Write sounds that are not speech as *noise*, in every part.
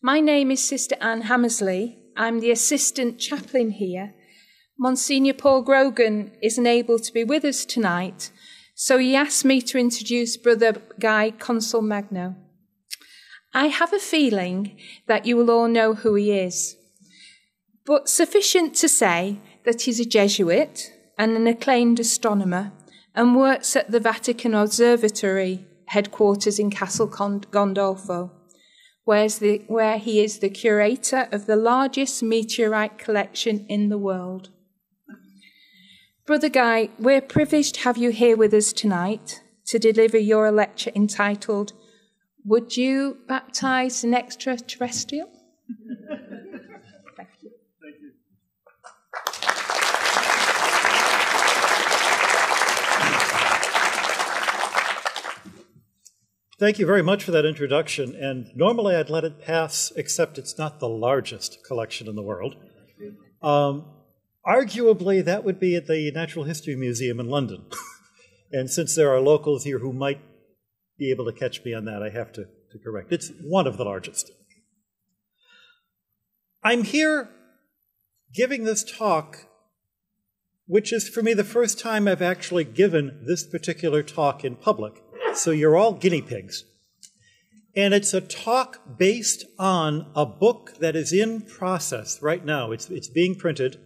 My name is Sister Anne Hammersley. I'm the assistant chaplain here. Monsignor Paul Grogan isn't able to be with us tonight, so he asked me to introduce Brother Guy Consolmagno. I have a feeling that you will all know who he is, but sufficient to say that he's a Jesuit and an acclaimed astronomer and works at the Vatican Observatory headquarters in Castel Gandolfo, the, where he is the curator of the largest meteorite collection in the world. Brother Guy, we're privileged to have you here with us tonight to deliver your lecture entitled would you baptize an extraterrestrial? *laughs* Thank you. Thank you. Thank you very much for that introduction. And normally I'd let it pass, except it's not the largest collection in the world. Um, arguably, that would be at the Natural History Museum in London. *laughs* and since there are locals here who might be able to catch me on that. I have to, to correct. It's one of the largest. I'm here giving this talk, which is for me the first time I've actually given this particular talk in public. So you're all guinea pigs. And it's a talk based on a book that is in process right now. It's, it's being printed.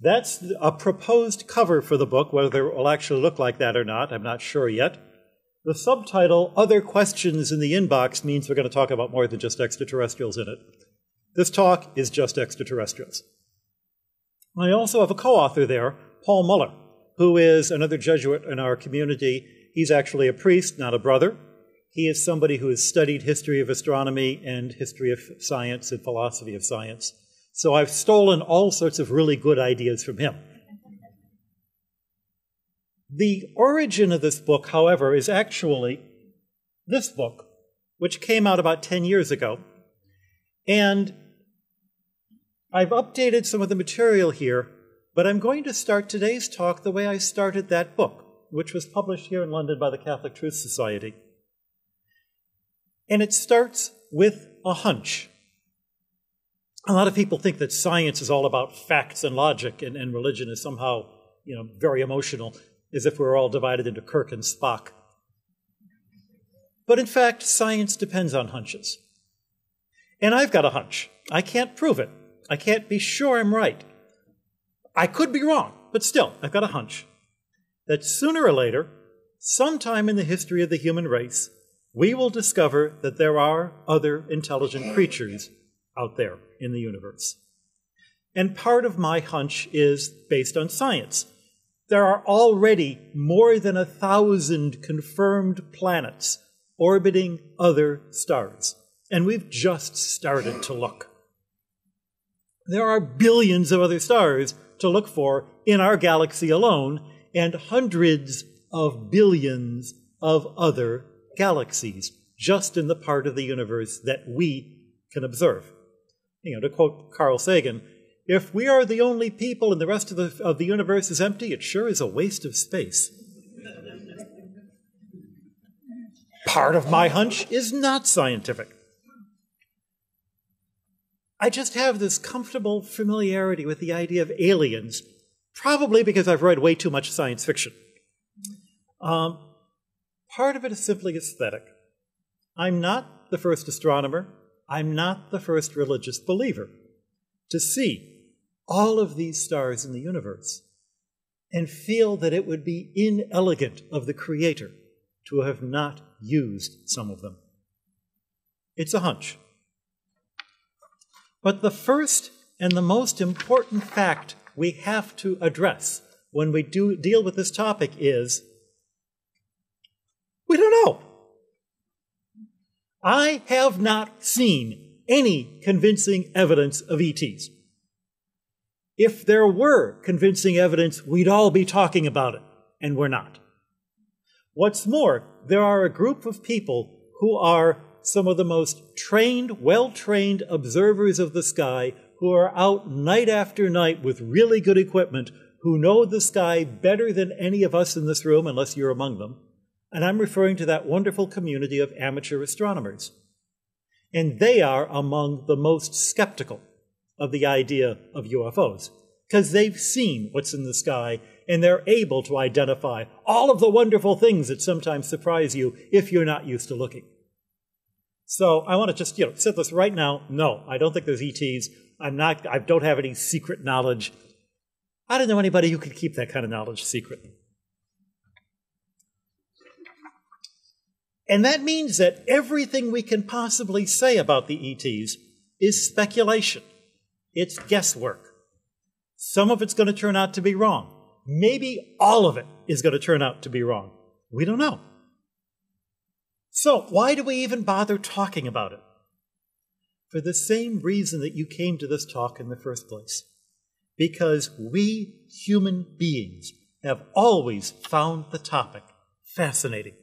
That's a proposed cover for the book. Whether it will actually look like that or not, I'm not sure yet. The subtitle, Other Questions in the Inbox, means we're going to talk about more than just extraterrestrials in it. This talk is just extraterrestrials. I also have a co author there, Paul Mueller, who is another Jesuit in our community. He's actually a priest, not a brother. He is somebody who has studied history of astronomy and history of science and philosophy of science. So I've stolen all sorts of really good ideas from him. The origin of this book, however, is actually this book, which came out about 10 years ago. And I've updated some of the material here, but I'm going to start today's talk the way I started that book, which was published here in London by the Catholic Truth Society. And it starts with a hunch. A lot of people think that science is all about facts and logic, and, and religion is somehow, you know, very emotional as if we're all divided into Kirk and Spock. But in fact, science depends on hunches. And I've got a hunch. I can't prove it. I can't be sure I'm right. I could be wrong, but still, I've got a hunch that sooner or later, sometime in the history of the human race, we will discover that there are other intelligent creatures out there in the universe. And part of my hunch is based on science. There are already more than a thousand confirmed planets orbiting other stars, and we've just started to look. There are billions of other stars to look for in our galaxy alone, and hundreds of billions of other galaxies just in the part of the universe that we can observe. You know, to quote Carl Sagan, if we are the only people and the rest of the, of the universe is empty, it sure is a waste of space. Part of my hunch is not scientific. I just have this comfortable familiarity with the idea of aliens, probably because I've read way too much science fiction. Um, part of it is simply aesthetic. I'm not the first astronomer. I'm not the first religious believer. To see all of these stars in the universe and feel that it would be inelegant of the Creator to have not used some of them. It's a hunch. But the first and the most important fact we have to address when we do deal with this topic is we don't know. I have not seen any convincing evidence of ETs. If there were convincing evidence, we'd all be talking about it, and we're not. What's more, there are a group of people who are some of the most trained, well trained observers of the sky who are out night after night with really good equipment, who know the sky better than any of us in this room, unless you're among them. And I'm referring to that wonderful community of amateur astronomers. And they are among the most skeptical of the idea of UFOs because they've seen what's in the sky and they're able to identify all of the wonderful things that sometimes surprise you if you're not used to looking. So I want to just, you know, set this right now. No, I don't think there's ETs. I'm not, I don't have any secret knowledge. I don't know anybody who could keep that kind of knowledge secret. And that means that everything we can possibly say about the ETs is speculation. It's guesswork. Some of it's going to turn out to be wrong. Maybe all of it is going to turn out to be wrong. We don't know. So, why do we even bother talking about it? For the same reason that you came to this talk in the first place. Because we human beings have always found the topic fascinating.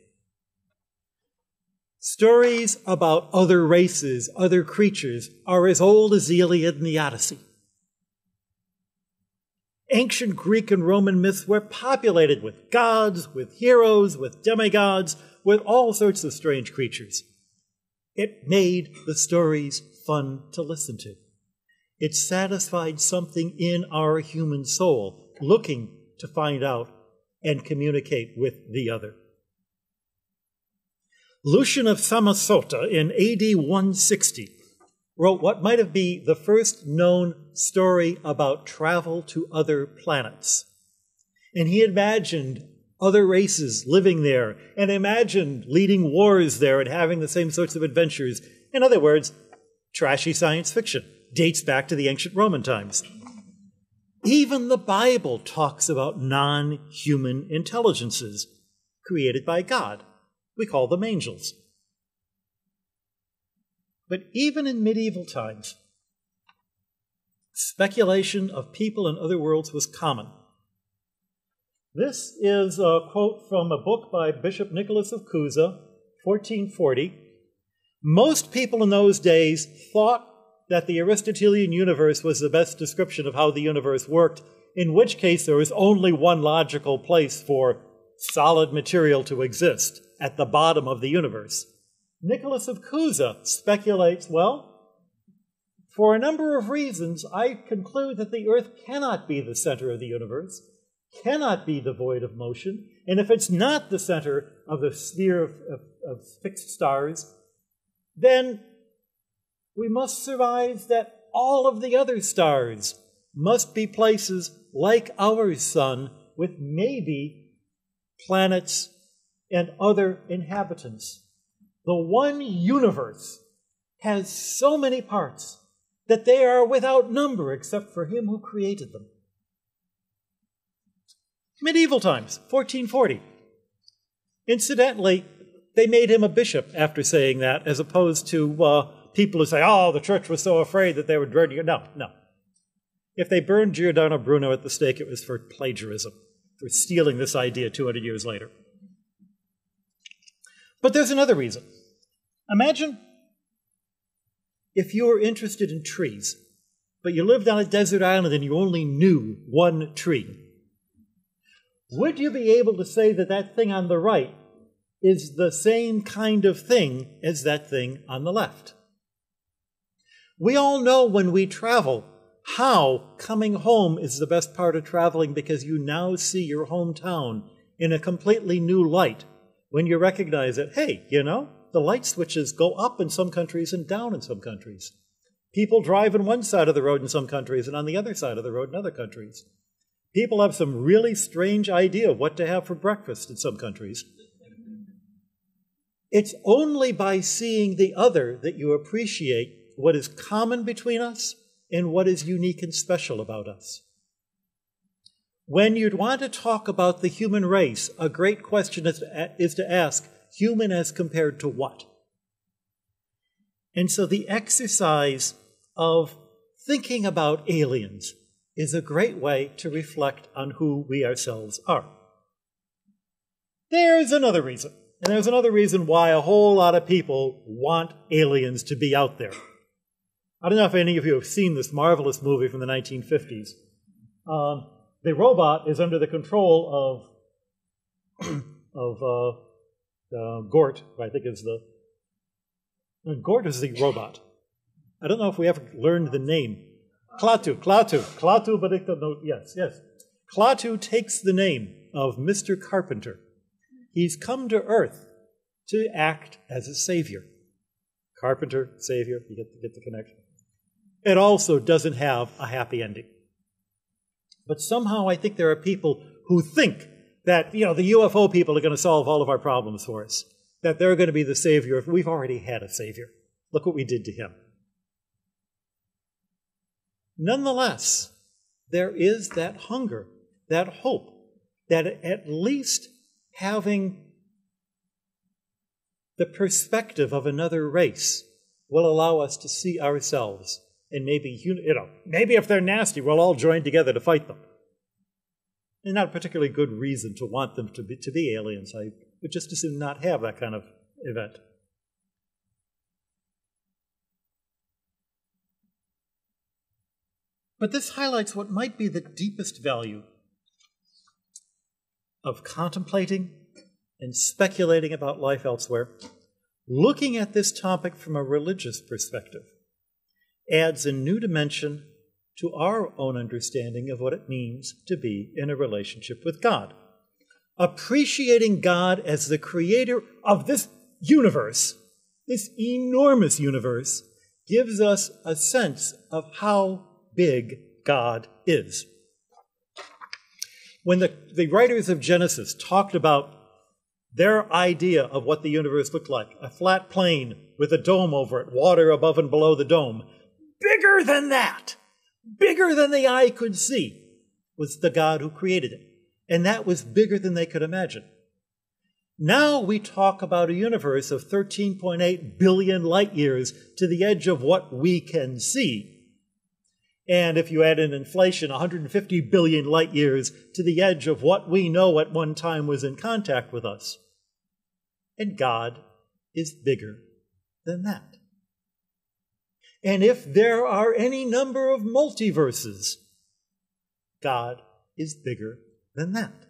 Stories about other races, other creatures, are as old as the Iliad and the Odyssey. Ancient Greek and Roman myths were populated with gods, with heroes, with demigods, with all sorts of strange creatures. It made the stories fun to listen to. It satisfied something in our human soul, looking to find out and communicate with the other. Lucian of Samosata in AD 160 wrote what might have been the first known story about travel to other planets. And he imagined other races living there and imagined leading wars there and having the same sorts of adventures. In other words, trashy science fiction dates back to the ancient Roman times. Even the Bible talks about non human intelligences created by God. We call them angels. But even in medieval times, speculation of people in other worlds was common. This is a quote from a book by Bishop Nicholas of Cusa, 1440. Most people in those days thought that the Aristotelian universe was the best description of how the universe worked, in which case there was only one logical place for solid material to exist at the bottom of the universe. Nicholas of Cusa speculates well, for a number of reasons, I conclude that the Earth cannot be the center of the universe, cannot be devoid of motion, and if it's not the center of the sphere of, of, of fixed stars, then we must surmise that all of the other stars must be places like our sun with maybe planets and other inhabitants. The one universe has so many parts that they are without number except for him who created them. Medieval times, 1440. Incidentally, they made him a bishop after saying that, as opposed to uh, people who say, oh, the church was so afraid that they would burn you. No, no. If they burned Giordano Bruno at the stake, it was for plagiarism, for stealing this idea 200 years later. But there's another reason. Imagine if you were interested in trees, but you lived on a desert island and you only knew one tree. Would you be able to say that that thing on the right is the same kind of thing as that thing on the left? We all know when we travel how coming home is the best part of traveling because you now see your hometown in a completely new light when you recognize that, hey, you know, the light switches go up in some countries and down in some countries. People drive on one side of the road in some countries and on the other side of the road in other countries. People have some really strange idea of what to have for breakfast in some countries. It's only by seeing the other that you appreciate what is common between us and what is unique and special about us. When you'd want to talk about the human race, a great question is to, is to ask human as compared to what? And so the exercise of thinking about aliens is a great way to reflect on who we ourselves are. There's another reason. And there's another reason why a whole lot of people want aliens to be out there. I don't know if any of you have seen this marvelous movie from the 1950s. Um, the robot is under the control of *clears throat* of uh, uh, Gort, I think is the Gort is the robot. I don't know if we ever learned the name. Klaatu, Klaatu, Klaatu Benedicto, no, yes, yes. Klaatu takes the name of Mr. Carpenter. He's come to Earth to act as a savior. Carpenter, savior, you get, get the connection. It also doesn't have a happy ending. But somehow I think there are people who think that, you know, the UFO people are going to solve all of our problems for us, that they're going to be the savior. We've already had a savior. Look what we did to him. Nonetheless, there is that hunger, that hope, that at least having the perspective of another race will allow us to see ourselves and maybe you know maybe if they're nasty we'll all join together to fight them. And not a particularly good reason to want them to be, to be aliens. I would just as soon not have that kind of event but this highlights what might be the deepest value of contemplating and speculating about life elsewhere, looking at this topic from a religious perspective adds a new dimension to our own understanding of what it means to be in a relationship with God. Appreciating God as the creator of this universe, this enormous universe, gives us a sense of how big God is. When the, the writers of Genesis talked about their idea of what the universe looked like a flat plane with a dome over it, water above and below the dome. Bigger than that, bigger than the eye could see, was the God who created it. And that was bigger than they could imagine. Now we talk about a universe of 13.8 billion light years to the edge of what we can see. And if you add in inflation, 150 billion light years to the edge of what we know at one time was in contact with us. And God is bigger than that. And if there are any number of multiverses, God is bigger than that.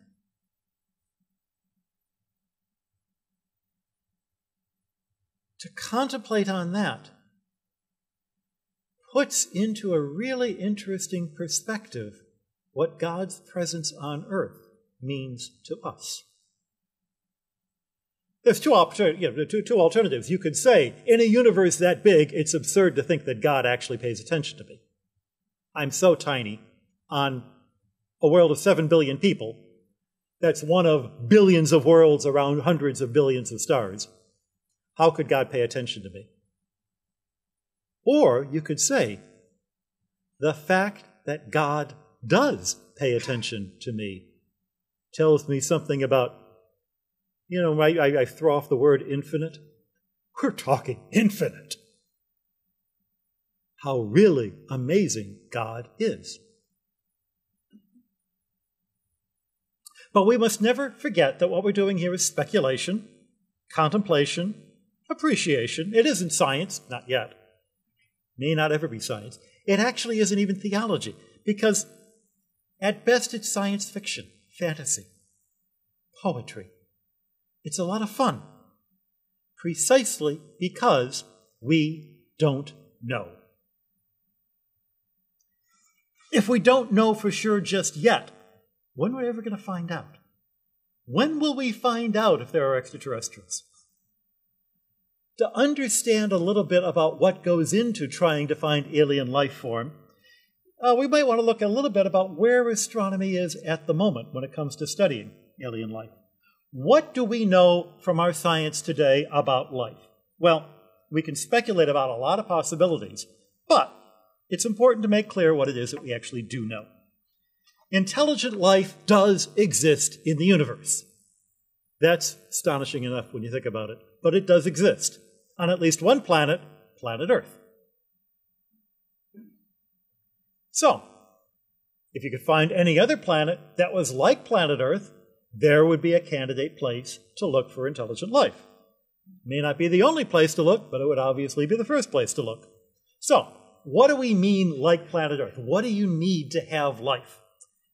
To contemplate on that puts into a really interesting perspective what God's presence on earth means to us. There's two, you know, two, two alternatives. You could say, in a universe that big, it's absurd to think that God actually pays attention to me. I'm so tiny on a world of seven billion people. That's one of billions of worlds around hundreds of billions of stars. How could God pay attention to me? Or you could say, the fact that God does pay attention to me tells me something about, you know, I, I throw off the word infinite. We're talking infinite. How really amazing God is. But we must never forget that what we're doing here is speculation, contemplation, appreciation. It isn't science, not yet may not ever be science. It actually isn't even theology, because at best it's science fiction, fantasy, poetry. It's a lot of fun, precisely because we don't know. If we don't know for sure just yet, when are we ever going to find out? When will we find out if there are extraterrestrials? To understand a little bit about what goes into trying to find alien life form, uh, we might want to look a little bit about where astronomy is at the moment when it comes to studying alien life. What do we know from our science today about life? Well, we can speculate about a lot of possibilities, but it's important to make clear what it is that we actually do know. Intelligent life does exist in the universe. That's astonishing enough when you think about it, but it does exist on at least one planet, planet Earth. So, if you could find any other planet that was like planet Earth, there would be a candidate place to look for intelligent life. It may not be the only place to look, but it would obviously be the first place to look. So, what do we mean like planet Earth? What do you need to have life?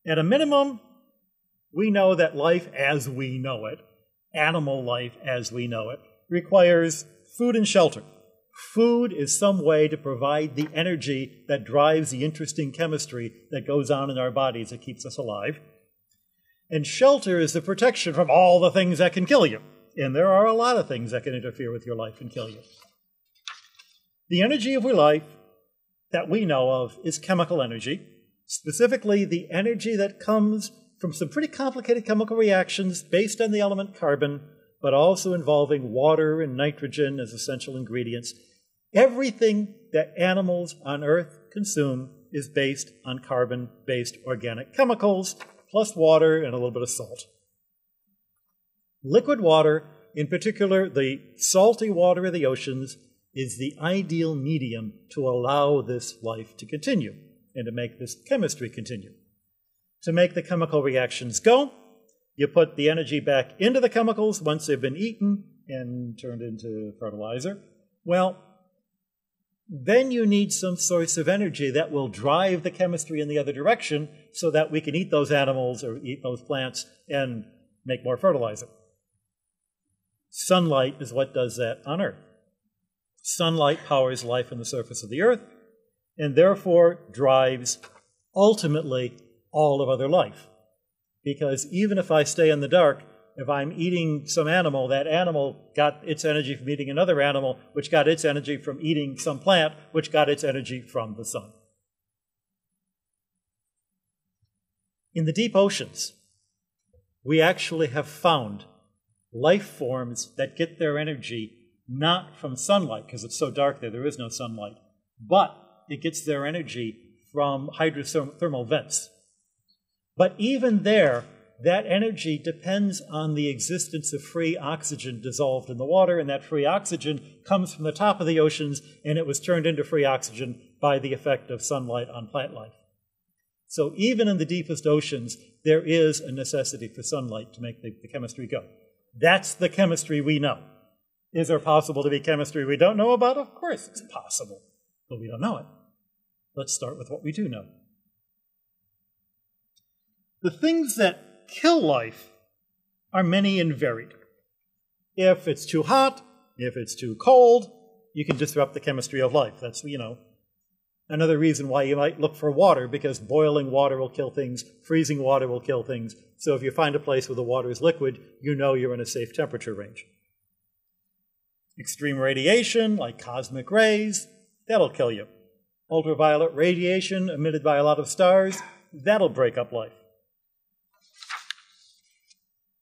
At a minimum, we know that life as we know it, animal life as we know it, requires food and shelter. Food is some way to provide the energy that drives the interesting chemistry that goes on in our bodies that keeps us alive. And shelter is the protection from all the things that can kill you. And there are a lot of things that can interfere with your life and kill you. The energy of life that we know of is chemical energy, specifically the energy that comes from some pretty complicated chemical reactions based on the element carbon, but also involving water and nitrogen as essential ingredients. Everything that animals on Earth consume is based on carbon based organic chemicals, plus water and a little bit of salt. Liquid water, in particular the salty water of the oceans, is the ideal medium to allow this life to continue and to make this chemistry continue. To make the chemical reactions go, you put the energy back into the chemicals once they've been eaten and turned into fertilizer. Well, then you need some source of energy that will drive the chemistry in the other direction so that we can eat those animals or eat those plants and make more fertilizer. Sunlight is what does that on Earth. Sunlight powers life on the surface of the Earth and therefore drives ultimately all of other life. Because even if I stay in the dark, if I'm eating some animal, that animal got its energy from eating another animal, which got its energy from eating some plant, which got its energy from the sun. In the deep oceans, we actually have found life forms that get their energy not from sunlight, because it's so dark there, there is no sunlight, but it gets their energy from hydrothermal vents. But even there, that energy depends on the existence of free oxygen dissolved in the water, and that free oxygen comes from the top of the oceans, and it was turned into free oxygen by the effect of sunlight on plant life. So even in the deepest oceans, there is a necessity for sunlight to make the, the chemistry go. That's the chemistry we know. Is there possible to be chemistry we don't know about? Of course it's possible, but we don't know it. Let's start with what we do know. The things that kill life are many and varied. If it's too hot, if it's too cold, you can disrupt the chemistry of life. That's, you know, another reason why you might look for water, because boiling water will kill things, freezing water will kill things. So if you find a place where the water is liquid, you know you're in a safe temperature range. Extreme radiation, like cosmic rays, that'll kill you. Ultraviolet radiation emitted by a lot of stars, that'll break up life.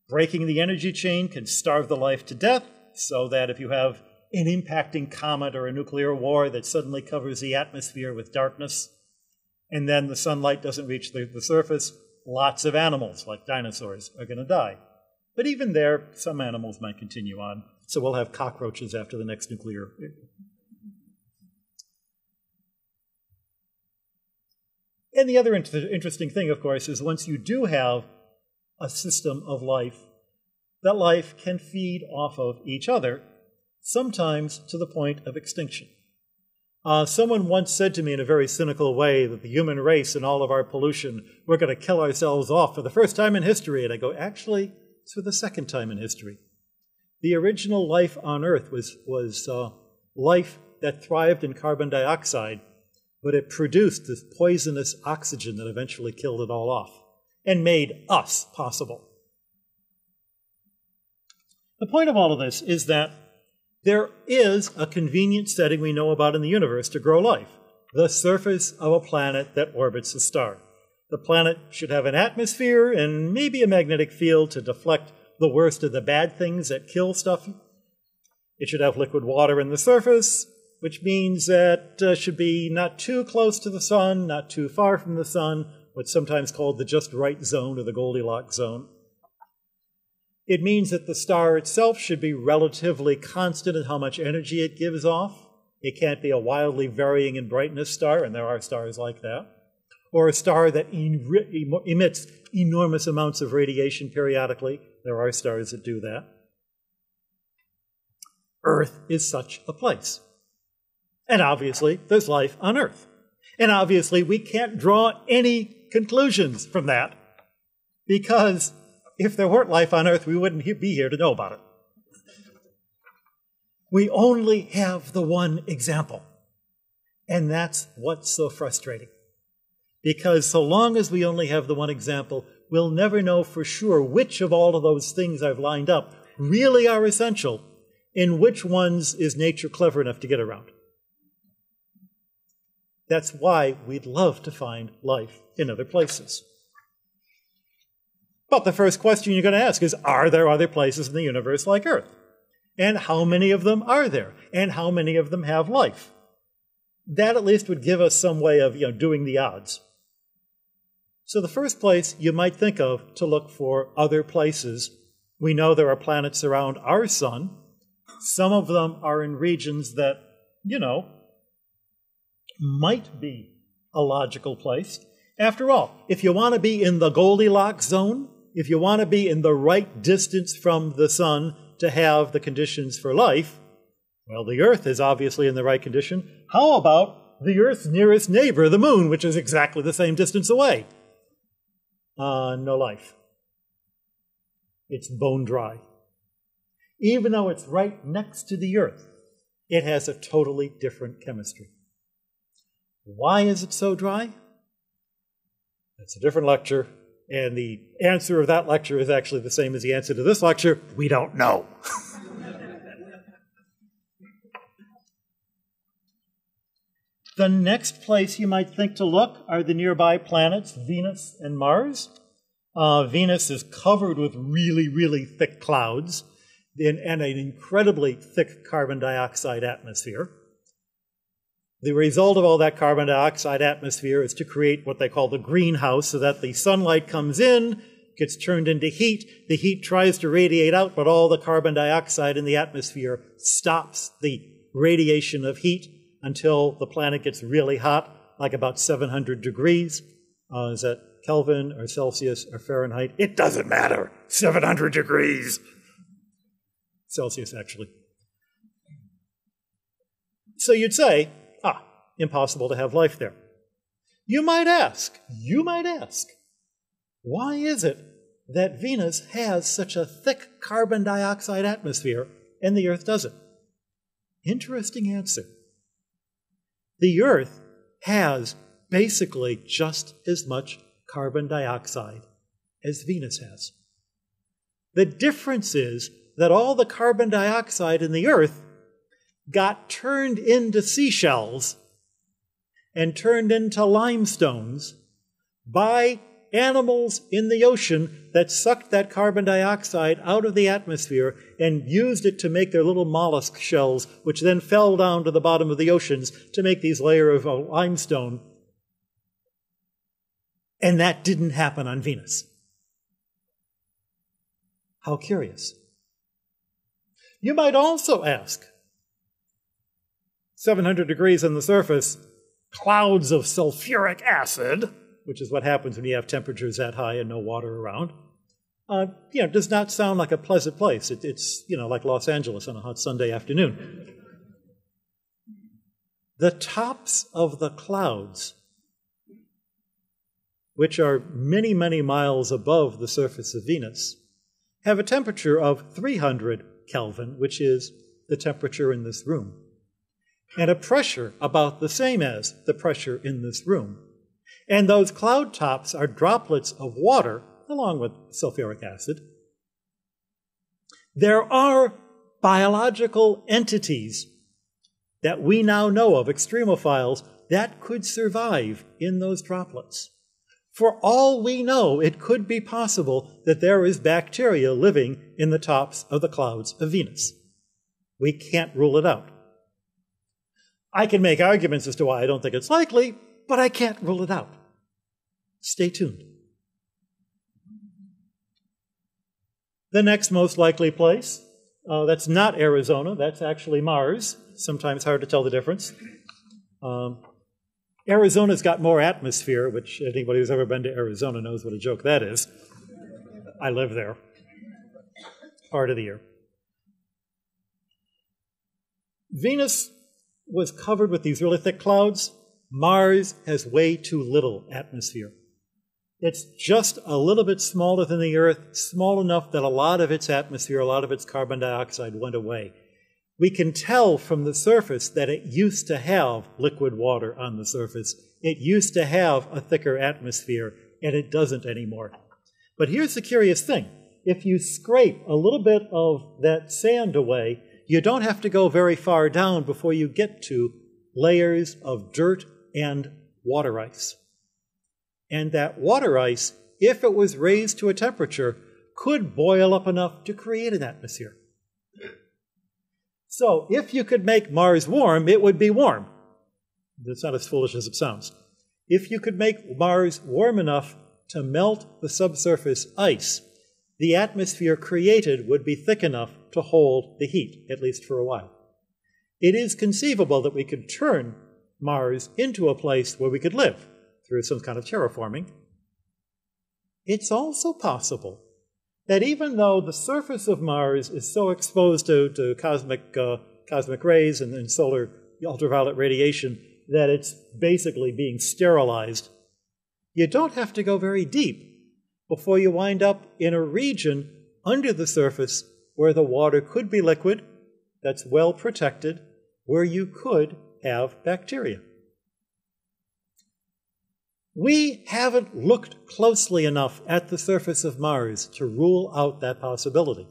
Breaking the energy chain can starve the life to death, so that if you have an impacting comet or a nuclear war that suddenly covers the atmosphere with darkness, and then the sunlight doesn't reach the, the surface, lots of animals, like dinosaurs, are going to die. But even there, some animals might continue on. So we'll have cockroaches after the next nuclear. And the other inter interesting thing, of course, is once you do have a system of life, that life can feed off of each other, sometimes to the point of extinction. Uh, someone once said to me in a very cynical way that the human race and all of our pollution, we're going to kill ourselves off for the first time in history. And I go, actually, it's for the second time in history. The original life on Earth was, was uh, life that thrived in carbon dioxide, but it produced this poisonous oxygen that eventually killed it all off and made us possible. The point of all of this is that there is a convenient setting we know about in the universe to grow life the surface of a planet that orbits a star. The planet should have an atmosphere and maybe a magnetic field to deflect the worst of the bad things that kill stuff. It should have liquid water in the surface, which means that uh, should be not too close to the sun, not too far from the sun, what's sometimes called the just right zone or the Goldilocks zone. It means that the star itself should be relatively constant in how much energy it gives off. It can't be a wildly varying in brightness star, and there are stars like that. Or a star that emits enormous amounts of radiation periodically. There are stars that do that. Earth is such a place. And obviously, there's life on Earth. And obviously, we can't draw any conclusions from that because if there weren't life on Earth, we wouldn't be here to know about it. We only have the one example. And that's what's so frustrating. Because so long as we only have the one example, we'll never know for sure which of all of those things I've lined up really are essential and which ones is nature clever enough to get around. That's why we'd love to find life in other places. But the first question you're going to ask is Are there other places in the universe like Earth? And how many of them are there? And how many of them have life? That at least would give us some way of you know, doing the odds. So, the first place you might think of to look for other places, we know there are planets around our sun. Some of them are in regions that, you know, might be a logical place. After all, if you want to be in the Goldilocks zone, if you want to be in the right distance from the sun to have the conditions for life, well, the Earth is obviously in the right condition. How about the Earth's nearest neighbor, the Moon, which is exactly the same distance away? Uh, no life. It's bone dry. Even though it's right next to the Earth, it has a totally different chemistry. Why is it so dry? That's a different lecture, and the answer of that lecture is actually the same as the answer to this lecture. We don't know. *laughs* the next place you might think to look are the nearby planets, Venus and Mars. Uh, Venus is covered with really, really thick clouds and, and an incredibly thick carbon dioxide atmosphere. The result of all that carbon dioxide atmosphere is to create what they call the greenhouse so that the sunlight comes in, gets turned into heat. The heat tries to radiate out, but all the carbon dioxide in the atmosphere stops the radiation of heat until the planet gets really hot, like about 700 degrees. Uh, is that Kelvin or Celsius or Fahrenheit? It doesn't matter. 700 degrees. Celsius, actually. So you'd say, impossible to have life there. You might ask, you might ask, why is it that Venus has such a thick carbon dioxide atmosphere and the Earth doesn't? Interesting answer. The Earth has basically just as much carbon dioxide as Venus has. The difference is that all the carbon dioxide in the Earth got turned into seashells and turned into limestones by animals in the ocean that sucked that carbon dioxide out of the atmosphere and used it to make their little mollusk shells, which then fell down to the bottom of the oceans to make these layers of uh, limestone. And that didn't happen on Venus. How curious. You might also ask 700 degrees on the surface, clouds of sulfuric acid, which is what happens when you have temperatures that high and no water around, uh, you know, does not sound like a pleasant place. It, it's, you know, like Los Angeles on a hot Sunday afternoon. The tops of the clouds, which are many, many miles above the surface of Venus, have a temperature of 300 Kelvin, which is the temperature in this room and a pressure about the same as the pressure in this room. And those cloud tops are droplets of water, along with sulfuric acid. There are biological entities that we now know of, extremophiles, that could survive in those droplets. For all we know, it could be possible that there is bacteria living in the tops of the clouds of Venus. We can't rule it out. I can make arguments as to why I don't think it's likely, but I can't rule it out. Stay tuned. The next most likely place, uh, that's not Arizona, that's actually Mars. Sometimes hard to tell the difference. Um, Arizona's got more atmosphere, which anybody who's ever been to Arizona knows what a joke that is. I live there part of the year. Venus was covered with these really thick clouds. Mars has way too little atmosphere. It's just a little bit smaller than the Earth, small enough that a lot of its atmosphere, a lot of its carbon dioxide went away. We can tell from the surface that it used to have liquid water on the surface. It used to have a thicker atmosphere, and it doesn't anymore. But here's the curious thing. If you scrape a little bit of that sand away, you don't have to go very far down before you get to layers of dirt and water ice. And that water ice, if it was raised to a temperature, could boil up enough to create an atmosphere. So, if you could make Mars warm, it would be warm. That's not as foolish as it sounds. If you could make Mars warm enough to melt the subsurface ice, the atmosphere created would be thick enough to hold the heat, at least for a while. It is conceivable that we could turn Mars into a place where we could live through some kind of terraforming. It's also possible that even though the surface of Mars is so exposed to, to cosmic, uh, cosmic rays and, and solar ultraviolet radiation that it's basically being sterilized, you don't have to go very deep before you wind up in a region under the surface where the water could be liquid, that's well protected, where you could have bacteria. We haven't looked closely enough at the surface of Mars to rule out that possibility.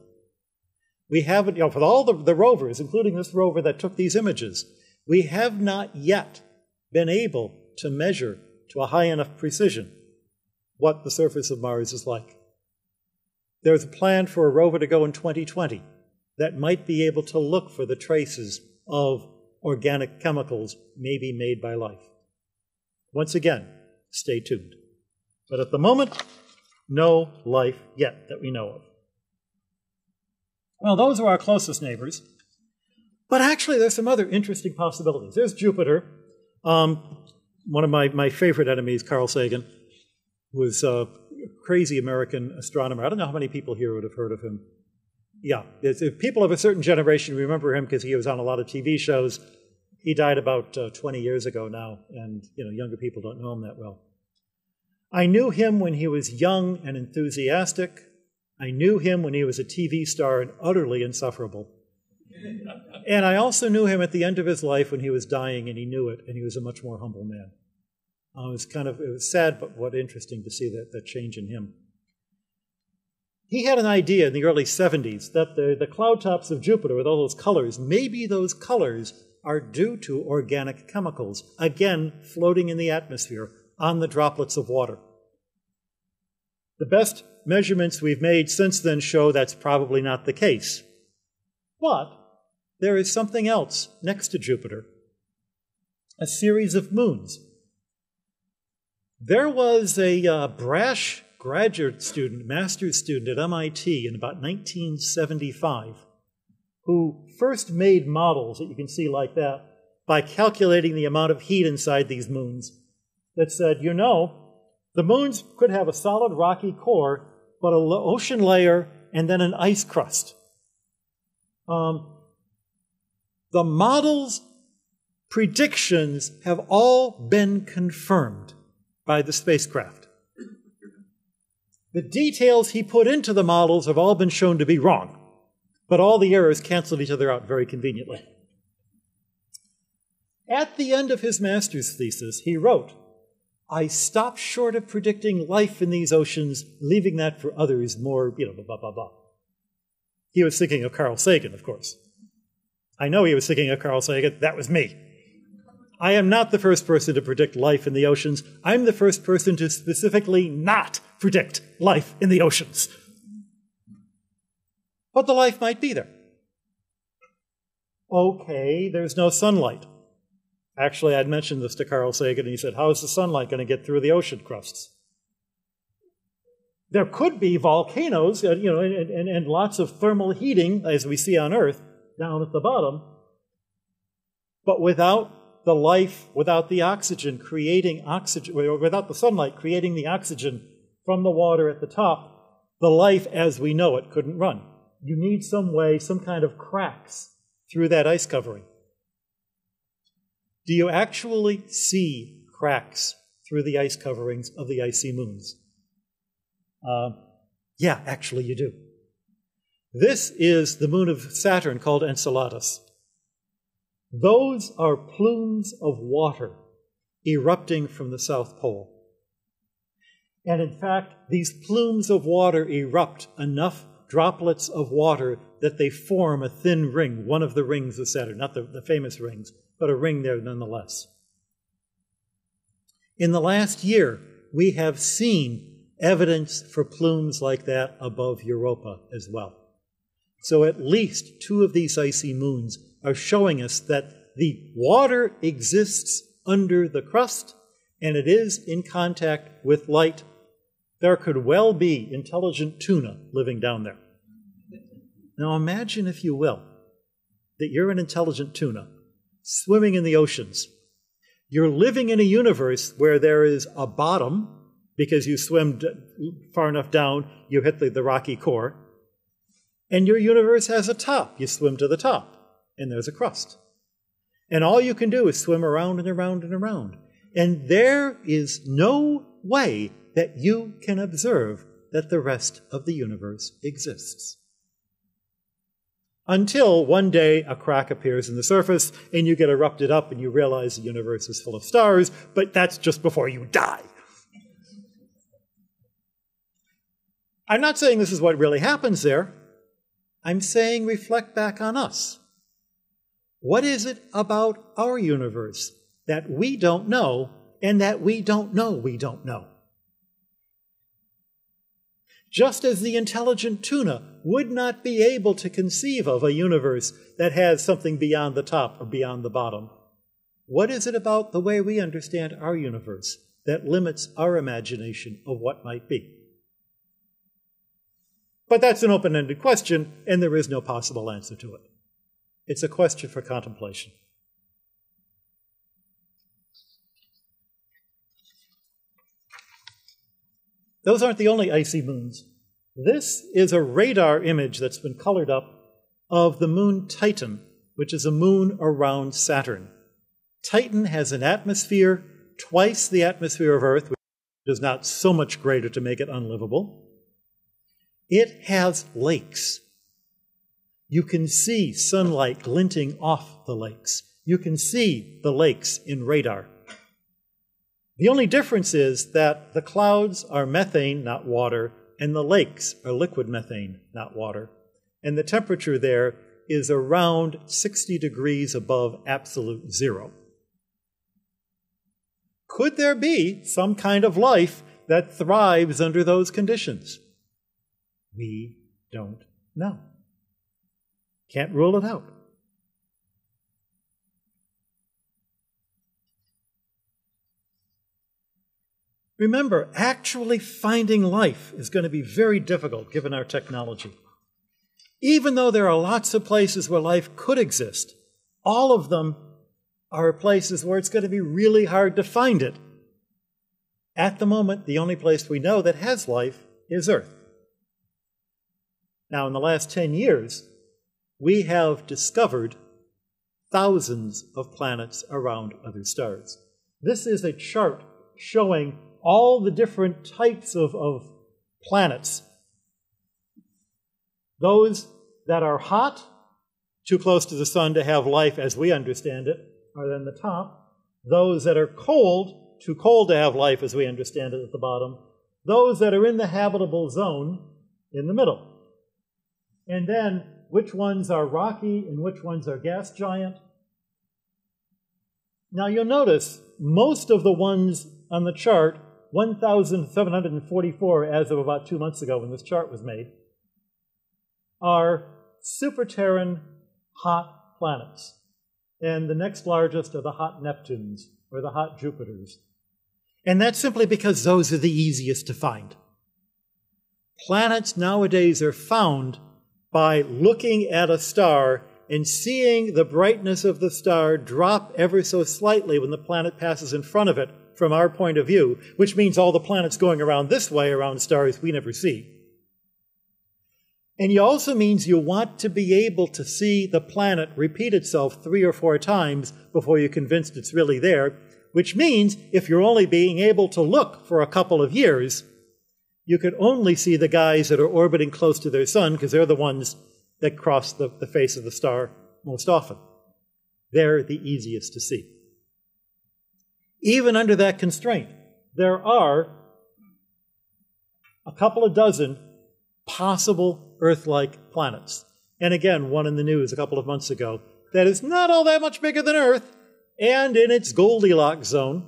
We haven't, you know, for all the, the rovers, including this rover that took these images, we have not yet been able to measure to a high enough precision what the surface of Mars is like. There's a plan for a rover to go in 2020 that might be able to look for the traces of organic chemicals maybe made by life. Once again, stay tuned. But at the moment, no life yet that we know of. Well, those are our closest neighbors. But actually, there's some other interesting possibilities. There's Jupiter. Um, one of my, my favorite enemies, Carl Sagan, was a crazy American astronomer. I don't know how many people here would have heard of him. Yeah, people of a certain generation remember him because he was on a lot of TV shows. He died about uh, 20 years ago now, and you know younger people don't know him that well. I knew him when he was young and enthusiastic. I knew him when he was a TV star and utterly insufferable. and I also knew him at the end of his life when he was dying and he knew it, and he was a much more humble man. Uh, it was kind of it was sad, but what interesting to see that, that change in him. He had an idea in the early 70s that the, the cloud tops of Jupiter with all those colors, maybe those colors are due to organic chemicals, again, floating in the atmosphere on the droplets of water. The best measurements we've made since then show that's probably not the case. But there is something else next to Jupiter a series of moons there was a uh, brash graduate student, master's student at MIT in about 1975 who first made models that you can see like that by calculating the amount of heat inside these moons that said, you know, the moons could have a solid rocky core, but an ocean layer and then an ice crust. Um, the model's predictions have all been confirmed by the spacecraft. The details he put into the models have all been shown to be wrong, but all the errors canceled each other out very conveniently. At the end of his master's thesis, he wrote, I stopped short of predicting life in these oceans, leaving that for others more, you know, blah, blah, blah. He was thinking of Carl Sagan, of course. I know he was thinking of Carl Sagan. That was me. I am not the first person to predict life in the oceans. I'm the first person to specifically not predict life in the oceans. But the life might be there. Okay, there's no sunlight. Actually, I'd mentioned this to Carl Sagan, and he said, How is the sunlight going to get through the ocean crusts? There could be volcanoes, uh, you know, and, and, and lots of thermal heating, as we see on Earth, down at the bottom. But without the life without the oxygen, creating oxygen, without the sunlight, creating the oxygen from the water at the top, the life as we know it couldn't run. You need some way, some kind of cracks through that ice covering. Do you actually see cracks through the ice coverings of the icy moons? Uh, yeah, actually, you do. This is the moon of Saturn called Enceladus. Those are plumes of water erupting from the South Pole. And in fact, these plumes of water erupt enough droplets of water that they form a thin ring, one of the rings of Saturn, not the, the famous rings, but a ring there nonetheless. In the last year, we have seen evidence for plumes like that above Europa as well. So at least two of these icy moons are showing us that the water exists under the crust and it is in contact with light. There could well be intelligent tuna living down there. Now imagine, if you will, that you're an intelligent tuna swimming in the oceans. You're living in a universe where there is a bottom because you swim far enough down, you hit the, the rocky core. And your universe has a top. You swim to the top, and there's a crust. And all you can do is swim around and around and around. And there is no way that you can observe that the rest of the universe exists. Until one day a crack appears in the surface and you get erupted up and you realize the universe is full of stars, but that's just before you die. I'm not saying this is what really happens there. I'm saying reflect back on us. What is it about our universe that we don't know and that we don't know we don't know? Just as the intelligent tuna would not be able to conceive of a universe that has something beyond the top or beyond the bottom, what is it about the way we understand our universe that limits our imagination of what might be? But that's an open ended question, and there is no possible answer to it. It's a question for contemplation. Those aren't the only icy moons. This is a radar image that's been colored up of the moon Titan, which is a moon around Saturn. Titan has an atmosphere twice the atmosphere of Earth, which is not so much greater to make it unlivable. It has lakes. You can see sunlight glinting off the lakes. You can see the lakes in radar. The only difference is that the clouds are methane, not water, and the lakes are liquid methane, not water. And the temperature there is around 60 degrees above absolute zero. Could there be some kind of life that thrives under those conditions? We don't know. Can't rule it out. Remember, actually finding life is going to be very difficult given our technology. Even though there are lots of places where life could exist, all of them are places where it's going to be really hard to find it. At the moment, the only place we know that has life is Earth. Now, in the last 10 years, we have discovered thousands of planets around other stars. This is a chart showing all the different types of, of planets. Those that are hot, too close to the sun to have life as we understand it, are in the top. Those that are cold, too cold to have life as we understand it at the bottom. Those that are in the habitable zone in the middle. And then which ones are rocky and which ones are gas giant. Now you'll notice most of the ones on the chart, 1,744 as of about two months ago when this chart was made, are super Terran hot planets. And the next largest are the hot Neptunes or the hot Jupiters. And that's simply because those are the easiest to find. Planets nowadays are found by looking at a star and seeing the brightness of the star drop ever so slightly when the planet passes in front of it from our point of view, which means all the planets going around this way around stars we never see. And it also means you want to be able to see the planet repeat itself three or four times before you're convinced it's really there, which means if you're only being able to look for a couple of years, you could only see the guys that are orbiting close to their sun because they're the ones that cross the, the face of the star most often. They're the easiest to see. Even under that constraint, there are a couple of dozen possible Earth like planets. And again, one in the news a couple of months ago that is not all that much bigger than Earth and in its Goldilocks zone.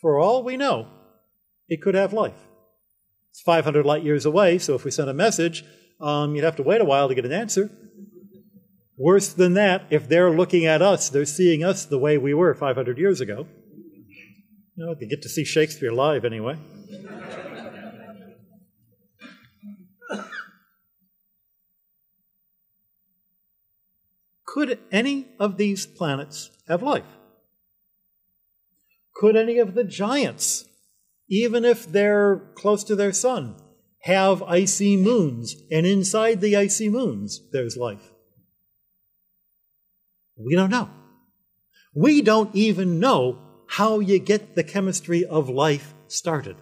For all we know, it could have life. It's 500 light years away, so if we send a message, um, you'd have to wait a while to get an answer. Worse than that, if they're looking at us, they're seeing us the way we were 500 years ago. You know, they get to see Shakespeare live anyway. Could any of these planets have life? Could any of the giants, even if they're close to their sun, have icy moons, and inside the icy moons there's life? We don't know. We don't even know how you get the chemistry of life started.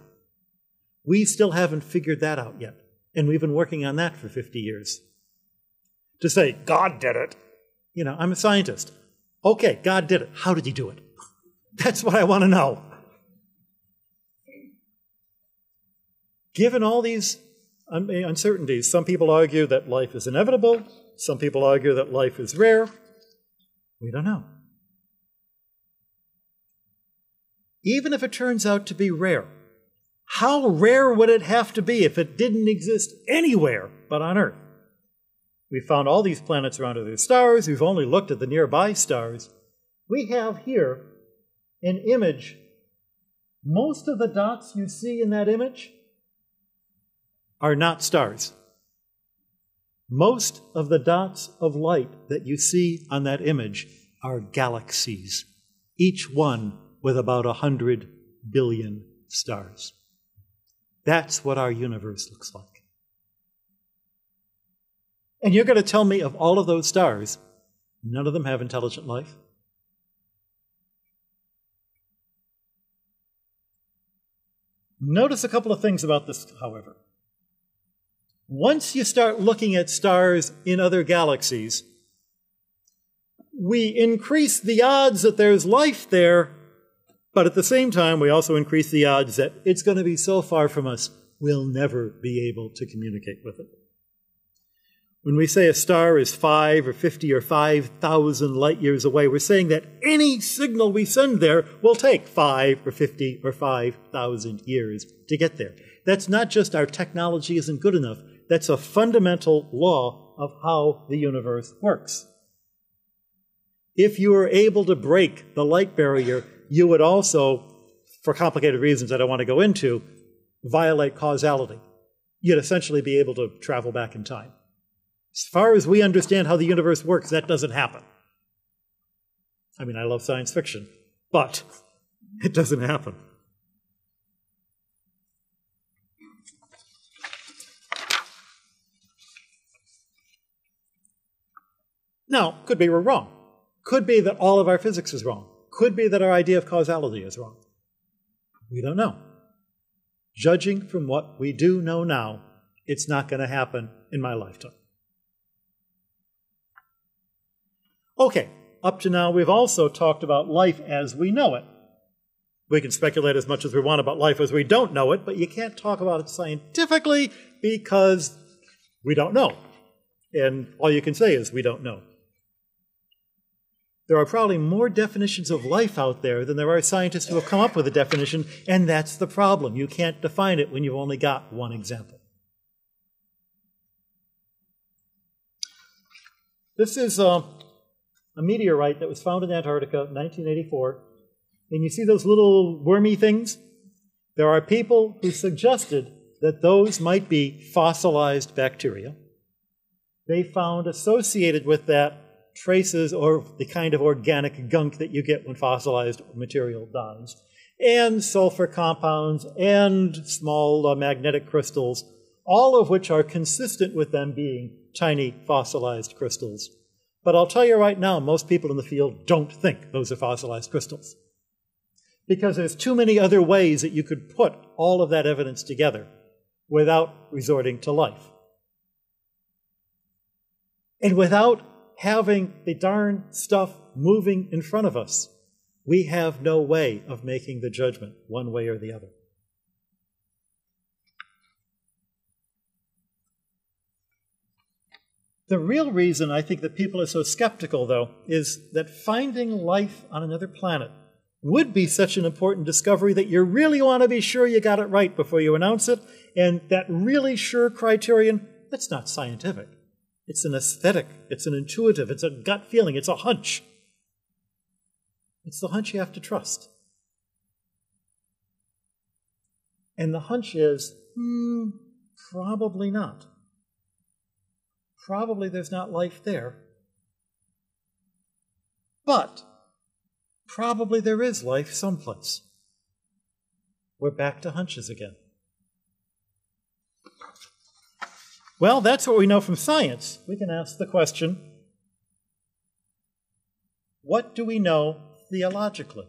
We still haven't figured that out yet, and we've been working on that for 50 years. To say, God did it, you know, I'm a scientist. Okay, God did it. How did he do it? *laughs* That's what I want to know. Given all these eh, uncertainties, some people argue that life is inevitable, some people argue that life is rare. We don't know. Even if it turns out to be rare, how rare would it have to be if it didn't exist anywhere but on Earth? We found all these planets around other stars. We've only looked at the nearby stars. We have here an image. Most of the dots you see in that image are not stars. Most of the dots of light that you see on that image are galaxies, each one with about a hundred billion stars. That's what our universe looks like. And you're going to tell me of all of those stars, none of them have intelligent life? Notice a couple of things about this, however. Once you start looking at stars in other galaxies, we increase the odds that there's life there, but at the same time, we also increase the odds that it's going to be so far from us, we'll never be able to communicate with it. When we say a star is 5 or 50 or 5,000 light years away, we're saying that any signal we send there will take 5 or 50 or 5,000 years to get there. That's not just our technology isn't good enough, that's a fundamental law of how the universe works. If you were able to break the light barrier, you would also, for complicated reasons that I don't want to go into, violate causality. You'd essentially be able to travel back in time. As far as we understand how the universe works, that doesn't happen. I mean, I love science fiction, but it doesn't happen. Now, could be we're wrong. Could be that all of our physics is wrong. Could be that our idea of causality is wrong. We don't know. Judging from what we do know now, it's not going to happen in my lifetime. Okay, up to now, we've also talked about life as we know it. We can speculate as much as we want about life as we don't know it, but you can't talk about it scientifically because we don't know. And all you can say is we don't know. There are probably more definitions of life out there than there are scientists who have come up with a definition, and that's the problem. You can't define it when you've only got one example. This is uh, a meteorite that was found in Antarctica in 1984. And you see those little wormy things? There are people who suggested that those might be fossilized bacteria. They found associated with that traces or the kind of organic gunk that you get when fossilized material dies, and sulfur compounds and small uh, magnetic crystals, all of which are consistent with them being tiny fossilized crystals but I'll tell you right now, most people in the field don't think those are fossilized crystals. Because there's too many other ways that you could put all of that evidence together without resorting to life. And without having the darn stuff moving in front of us, we have no way of making the judgment one way or the other. The real reason I think that people are so skeptical, though, is that finding life on another planet would be such an important discovery that you really want to be sure you got it right before you announce it. And that really sure criterion, that's not scientific. It's an aesthetic, it's an intuitive, it's a gut feeling, it's a hunch. It's the hunch you have to trust. And the hunch is, hmm, probably not. Probably there's not life there. But probably there is life someplace. We're back to hunches again. Well, that's what we know from science. We can ask the question what do we know theologically?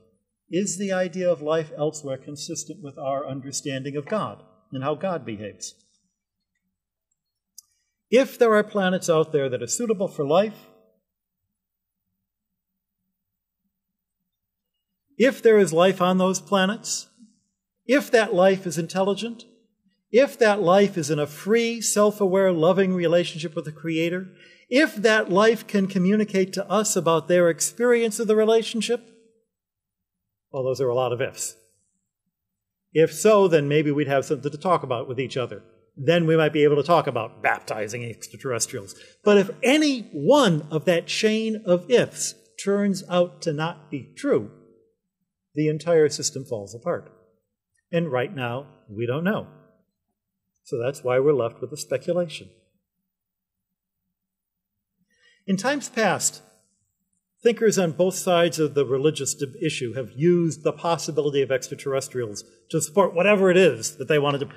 Is the idea of life elsewhere consistent with our understanding of God and how God behaves? If there are planets out there that are suitable for life, if there is life on those planets, if that life is intelligent, if that life is in a free, self aware, loving relationship with the Creator, if that life can communicate to us about their experience of the relationship, well, those are a lot of ifs. If so, then maybe we'd have something to talk about with each other. Then we might be able to talk about baptizing extraterrestrials. But if any one of that chain of ifs turns out to not be true, the entire system falls apart. And right now, we don't know. So that's why we're left with the speculation. In times past, thinkers on both sides of the religious issue have used the possibility of extraterrestrials to support whatever it is that they wanted to.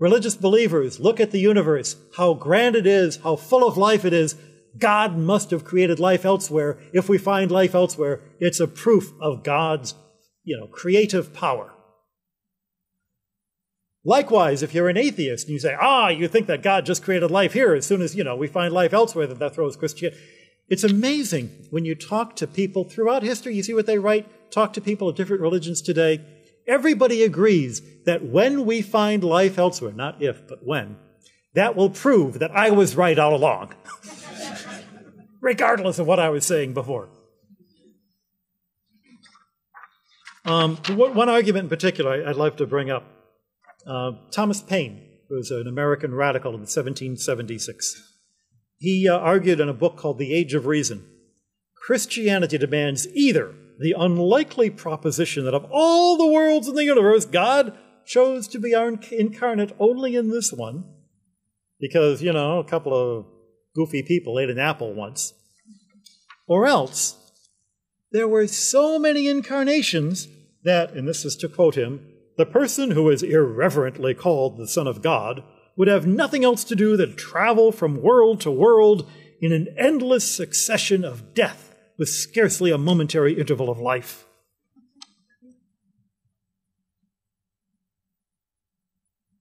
Religious believers look at the universe, how grand it is, how full of life it is. God must have created life elsewhere. If we find life elsewhere, it's a proof of God's, you know, creative power. Likewise, if you're an atheist and you say, ah, you think that God just created life here, as soon as, you know, we find life elsewhere, that that throws Christianity. It's amazing when you talk to people throughout history, you see what they write, talk to people of different religions today. Everybody agrees that when we find life elsewhere, not if, but when, that will prove that I was right all along, *laughs* regardless of what I was saying before. Um, one argument in particular I'd like to bring up uh, Thomas Paine, who was an American radical in 1776, he uh, argued in a book called The Age of Reason Christianity demands either the unlikely proposition that of all the worlds in the universe, God chose to be incarnate only in this one, because, you know, a couple of goofy people ate an apple once, or else there were so many incarnations that, and this is to quote him, the person who is irreverently called the Son of God would have nothing else to do than travel from world to world in an endless succession of death with scarcely a momentary interval of life.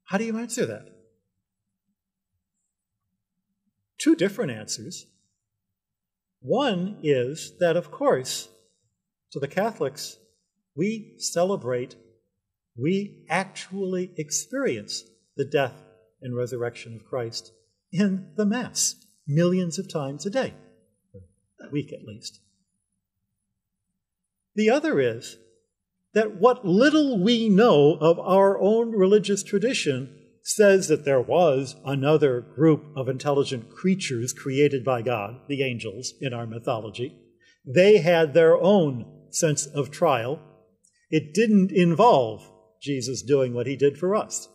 How do you answer that? Two different answers. One is that, of course, to the Catholics, we celebrate we actually experience the death and resurrection of Christ in the Mass millions of times a day, a week at least. The other is that what little we know of our own religious tradition says that there was another group of intelligent creatures created by God, the angels, in our mythology. They had their own sense of trial. It didn't involve Jesus doing what he did for us.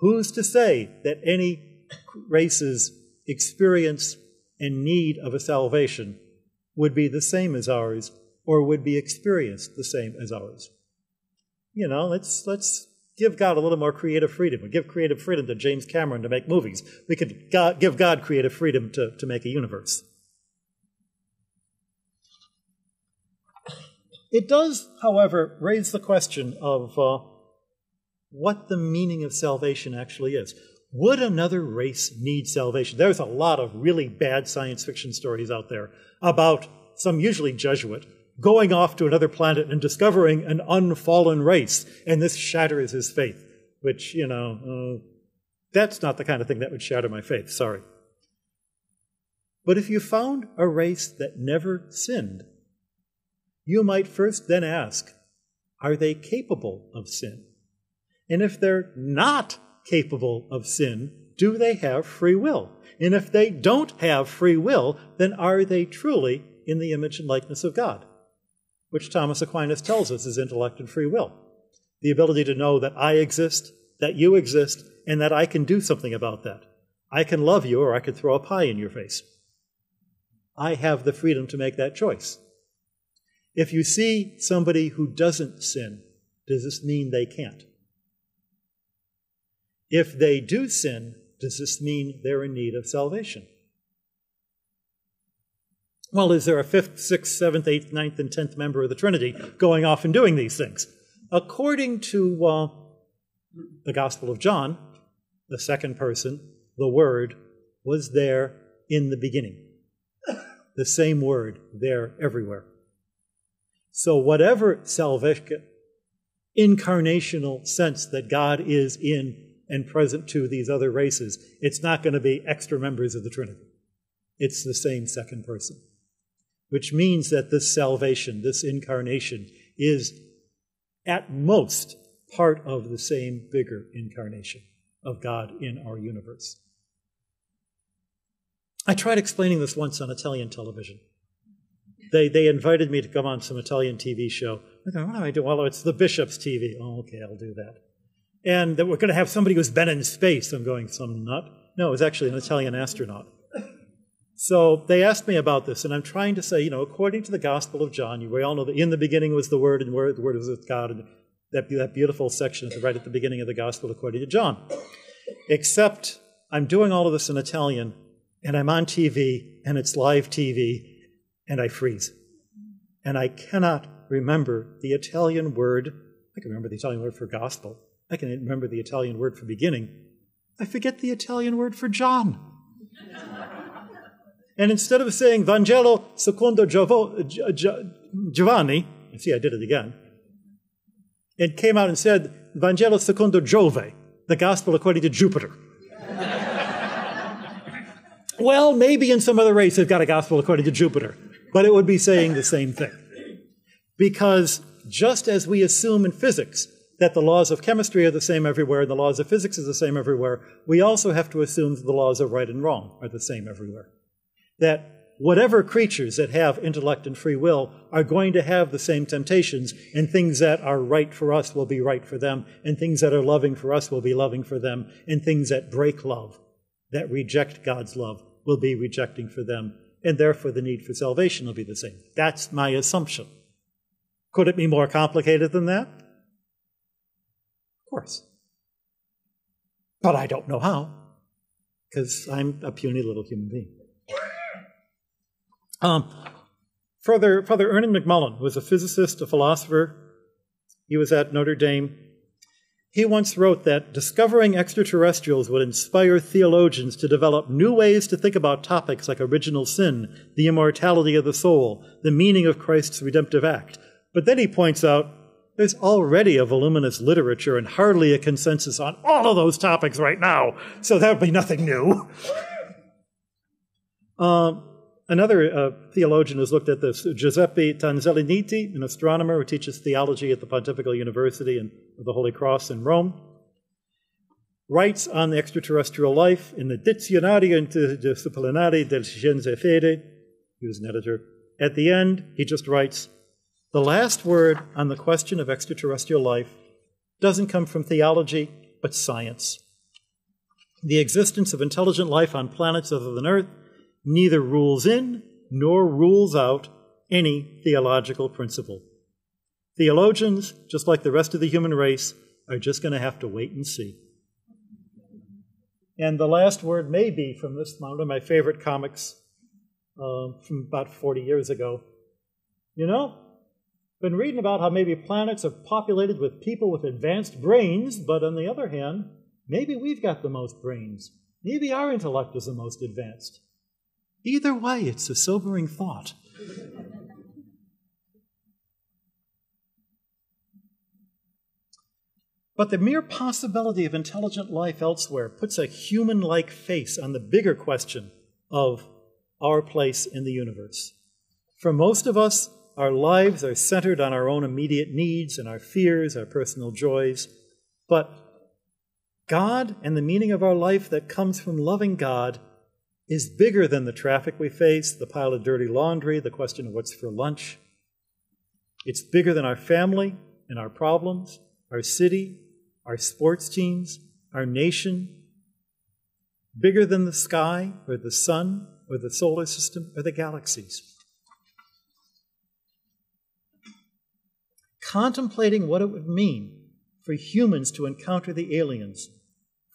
Who's to say that any race's experience and need of a salvation would be the same as ours or would be experienced the same as ours? You know, let's, let's give God a little more creative freedom. We give creative freedom to James Cameron to make movies. We could God, give God creative freedom to, to make a universe. It does, however, raise the question of uh, what the meaning of salvation actually is. Would another race need salvation? There's a lot of really bad science fiction stories out there about some usually Jesuit going off to another planet and discovering an unfallen race, and this shatters his faith, which, you know, uh, that's not the kind of thing that would shatter my faith, sorry. But if you found a race that never sinned, you might first then ask, are they capable of sin? And if they're not capable of sin, do they have free will? And if they don't have free will, then are they truly in the image and likeness of God? Which Thomas Aquinas tells us is intellect and free will. The ability to know that I exist, that you exist, and that I can do something about that. I can love you or I could throw a pie in your face. I have the freedom to make that choice. If you see somebody who doesn't sin, does this mean they can't? If they do sin, does this mean they're in need of salvation? Well, is there a fifth, sixth, seventh, eighth, ninth, and tenth member of the Trinity going off and doing these things? According to uh, the Gospel of John, the second person, the Word, was there in the beginning. The same word there everywhere. So, whatever salvific, incarnational sense that God is in and present to these other races, it's not going to be extra members of the Trinity. It's the same second person. Which means that this salvation, this incarnation, is at most part of the same bigger incarnation of God in our universe. I tried explaining this once on Italian television. They, they invited me to come on some Italian TV show. I thought, what do I do? Well, it's the bishop's TV. Oh, okay, I'll do that. And that we're going to have somebody who's been in space. I'm going, some nut? No, it was actually an Italian astronaut. So they asked me about this, and I'm trying to say, you know, according to the Gospel of John, we all know that in the beginning was the Word, and the Word, was with God, and that, that beautiful section right at the beginning of the Gospel according to John. Except I'm doing all of this in Italian, and I'm on TV, and it's live TV, and I freeze. And I cannot remember the Italian word. I can remember the Italian word for gospel. I can remember the Italian word for beginning. I forget the Italian word for John. and instead of saying Vangelo secondo Giovanni, see, I did it again. It came out and said Vangelo secondo Giove, the gospel according to Jupiter. *laughs* well, maybe in some other race they've got a gospel according to Jupiter but it would be saying the same thing. Because just as we assume in physics that the laws of chemistry are the same everywhere and the laws of physics are the same everywhere, we also have to assume that the laws of right and wrong are the same everywhere. That whatever creatures that have intellect and free will are going to have the same temptations, and things that are right for us will be right for them, and things that are loving for us will be loving for them, and things that break love, that reject God's love, will be rejecting for them and therefore the need for salvation will be the same. That's my assumption. Could it be more complicated than that? Course. But I don't know how, because I'm a puny little human being. *laughs* Um, Father, Father Ernie McMullin was a physicist, a philosopher. He was at Notre Dame he once wrote that discovering extraterrestrials would inspire theologians to develop new ways to think about topics like original sin, the immortality of the soul, the meaning of Christ's redemptive act. But then he points out there's already a voluminous literature and hardly a consensus on all of those topics right now, so that would be nothing new. uh, *laughs* Another uh, theologian has looked at this, Giuseppe Tanzella-Nitti, an astronomer who teaches theology at the Pontifical University of the Holy Cross in Rome, writes on the extraterrestrial life in the Dizionario Interdisciplinare del Scienze Fede. He was an editor. At the end, he just writes, the last word on the question of extraterrestrial life doesn't come from theology, but science. The existence of intelligent life on planets other than Earth neither rules in nor rules out any theological principle. Theologians, just like the rest of the human race, are just going to have to wait and see. And the last word may be from this one of my favorite comics uh, from about 40 years ago. You know, been reading about how maybe planets are populated with people with advanced brains, but on the other hand, Maybe we've got the most brains. Maybe our intellect is the most advanced. Either way, it's a sobering thought. *laughs* But the mere possibility of intelligent life elsewhere puts a human like face on the bigger question of our place in the universe. For most of us, our lives are centered on our own immediate needs and our fears, our personal joys. But God and the meaning of our life that comes from loving God is bigger than the traffic we face, the pile of dirty laundry, the question of what's for lunch. It's bigger than our family and our problems, our city, our sports teams, our nation, bigger than the sky or the sun or the solar system or the galaxies. Contemplating what it would mean for humans to encounter the aliens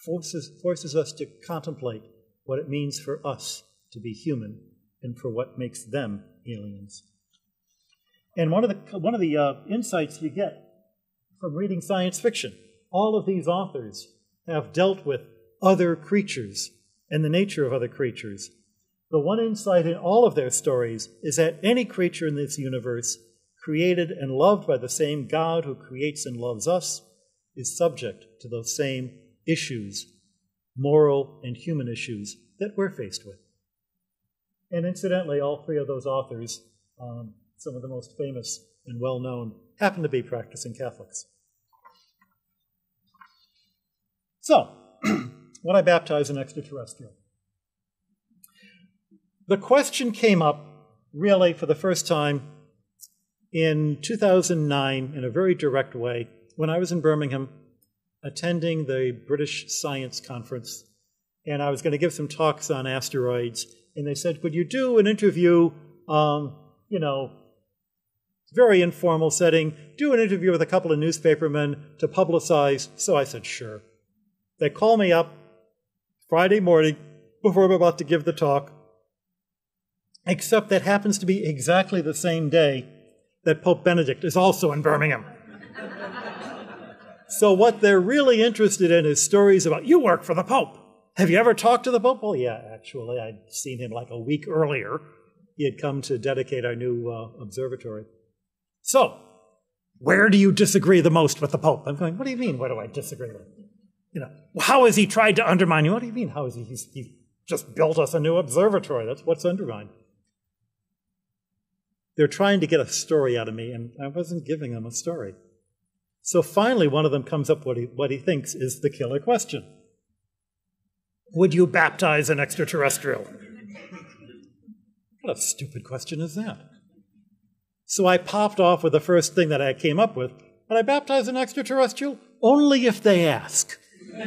forces, forces us to contemplate what it means for us to be human and for what makes them aliens. And one of the, one of the uh, insights you get from reading science fiction all of these authors have dealt with other creatures and the nature of other creatures. The one insight in all of their stories is that any creature in this universe, created and loved by the same God who creates and loves us, is subject to those same issues, moral and human issues, that we're faced with. And incidentally, all three of those authors, um, some of the most famous and well known, happen to be practicing Catholics. So, *clears throat* when I baptize an extraterrestrial, the question came up really for the first time in 2009 in a very direct way when I was in Birmingham attending the British Science Conference. And I was going to give some talks on asteroids. And they said, Could you do an interview, um, you know, very informal setting, do an interview with a couple of newspapermen to publicize? So I said, Sure. They call me up Friday morning before I'm about to give the talk, except that happens to be exactly the same day that Pope Benedict is also in Birmingham. so, what they're really interested in is stories about you work for the Pope. Have you ever talked to the Pope? Well, yeah, actually, I'd seen him like a week earlier. He had come to dedicate our new uh, observatory. So, where do you disagree the most with the Pope? I'm going, what do you mean, where do I disagree with? You know, how has he tried to undermine you? What do you mean? How has he? He's, he's just built us a new observatory. That's what's undermined. They're trying to get a story out of me, and I wasn't giving them a story. So finally, one of them comes up what he, what he thinks is the killer question Would you baptize an extraterrestrial? What a stupid question is that? So I popped off with the first thing that I came up with. Would I baptize an extraterrestrial? Only if they ask *laughs*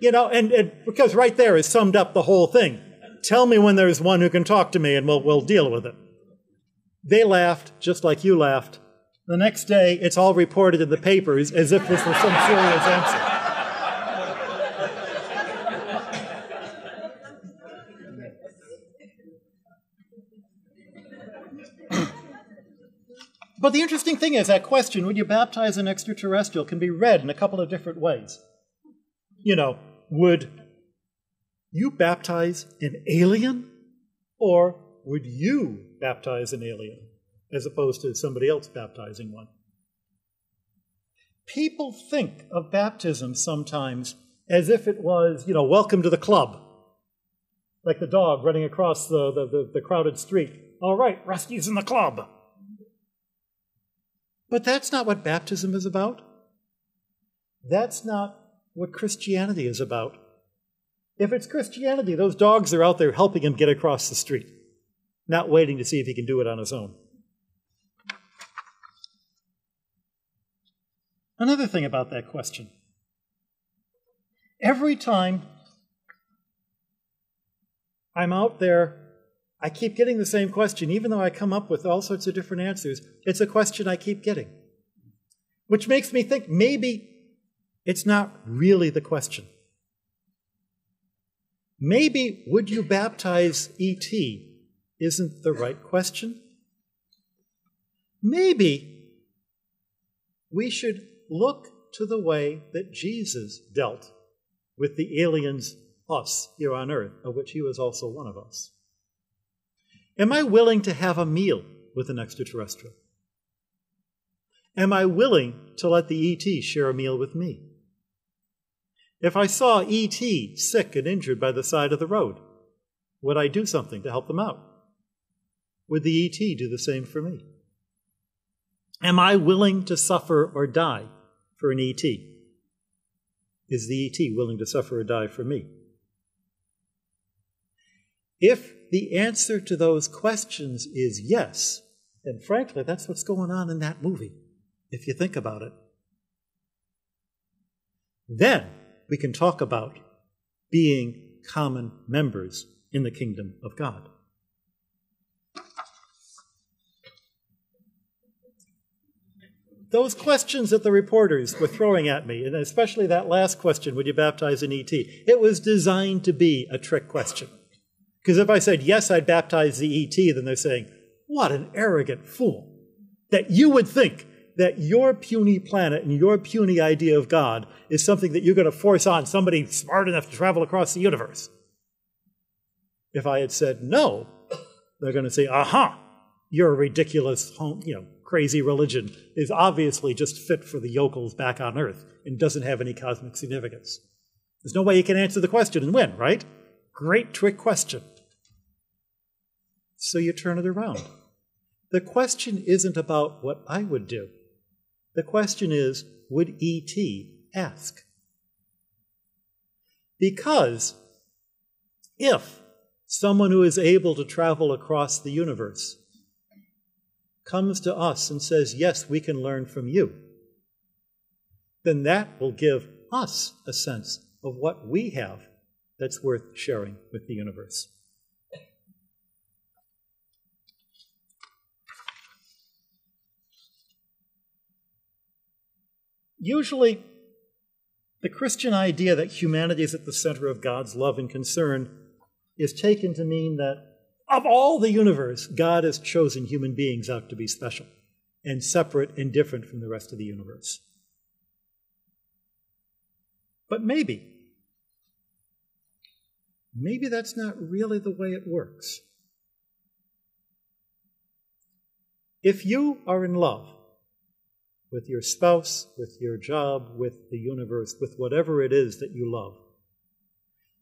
you know, and, and, because right there is summed up the whole thing. Tell me when there's one who can talk to me and we'll, we'll deal with it. They laughed just like you laughed. The next day, it's all reported in the papers as if this was some serious answer. But the interesting thing is that question, would you baptize an extraterrestrial, can be read in a couple of different ways. You know, would you baptize an alien? Or would you baptize an alien as opposed to somebody else baptizing one? People think of baptism sometimes as if it was, you know, welcome to the club. Like the dog running across the, the, the, the crowded street. All right, Rusty's in the club. But that's not what baptism is about. That's not what Christianity is about. If it's Christianity, those dogs are out there helping him get across the street, not waiting to see if he can do it on his own. Another thing about that question every time I'm out there I keep getting the same question, even though I come up with all sorts of different answers. It's a question I keep getting, which makes me think maybe it's not really the question. Maybe would you baptize E.T. isn't the right question? Maybe we should look to the way that Jesus dealt with the aliens, us, here on earth, of which he was also one of us? Am I willing to have a meal with an extraterrestrial? Am I willing to let the ET share a meal with me? If I saw ET sick and injured by the side of the road, would I do something to help them out? Would the ET do the same for me? Am I willing to suffer or die for an ET? Is the ET willing to suffer or die for me? If the answer to those questions is yes, and frankly, that's what's going on in that movie, if you think about it, then we can talk about being common members in the kingdom of God. Those questions that the reporters were throwing at me, and especially that last question, would you baptize an ET? It was designed to be a trick question. Because if I said, yes, I'd baptize the ET, then they're saying, what an arrogant fool. That you would think that your puny planet and your puny idea of God is something that you're going to force on somebody smart enough to travel across the universe. If I had said no, they're going to say, aha, your ridiculous, you know, crazy religion is obviously just fit for the yokels back on Earth and doesn't have any cosmic significance. There's no way you can answer the question and win, right? Great trick question. So you turn it around. The question isn't about what I would do. The question is, would E.T. ask? Because if someone who is able to travel across the universe comes to us and says, Yes, we can learn from you, then that will give us a sense of what we have that's worth sharing with the universe. Usually, the Christian idea that humanity is at the center of God's love and concern is taken to mean that of all the universe, God has chosen human beings out to be special and separate and different from the rest of the universe. But maybe, maybe that's not really the way it works. If you are in love, with your spouse, with your job, with the universe, with whatever it is that you love.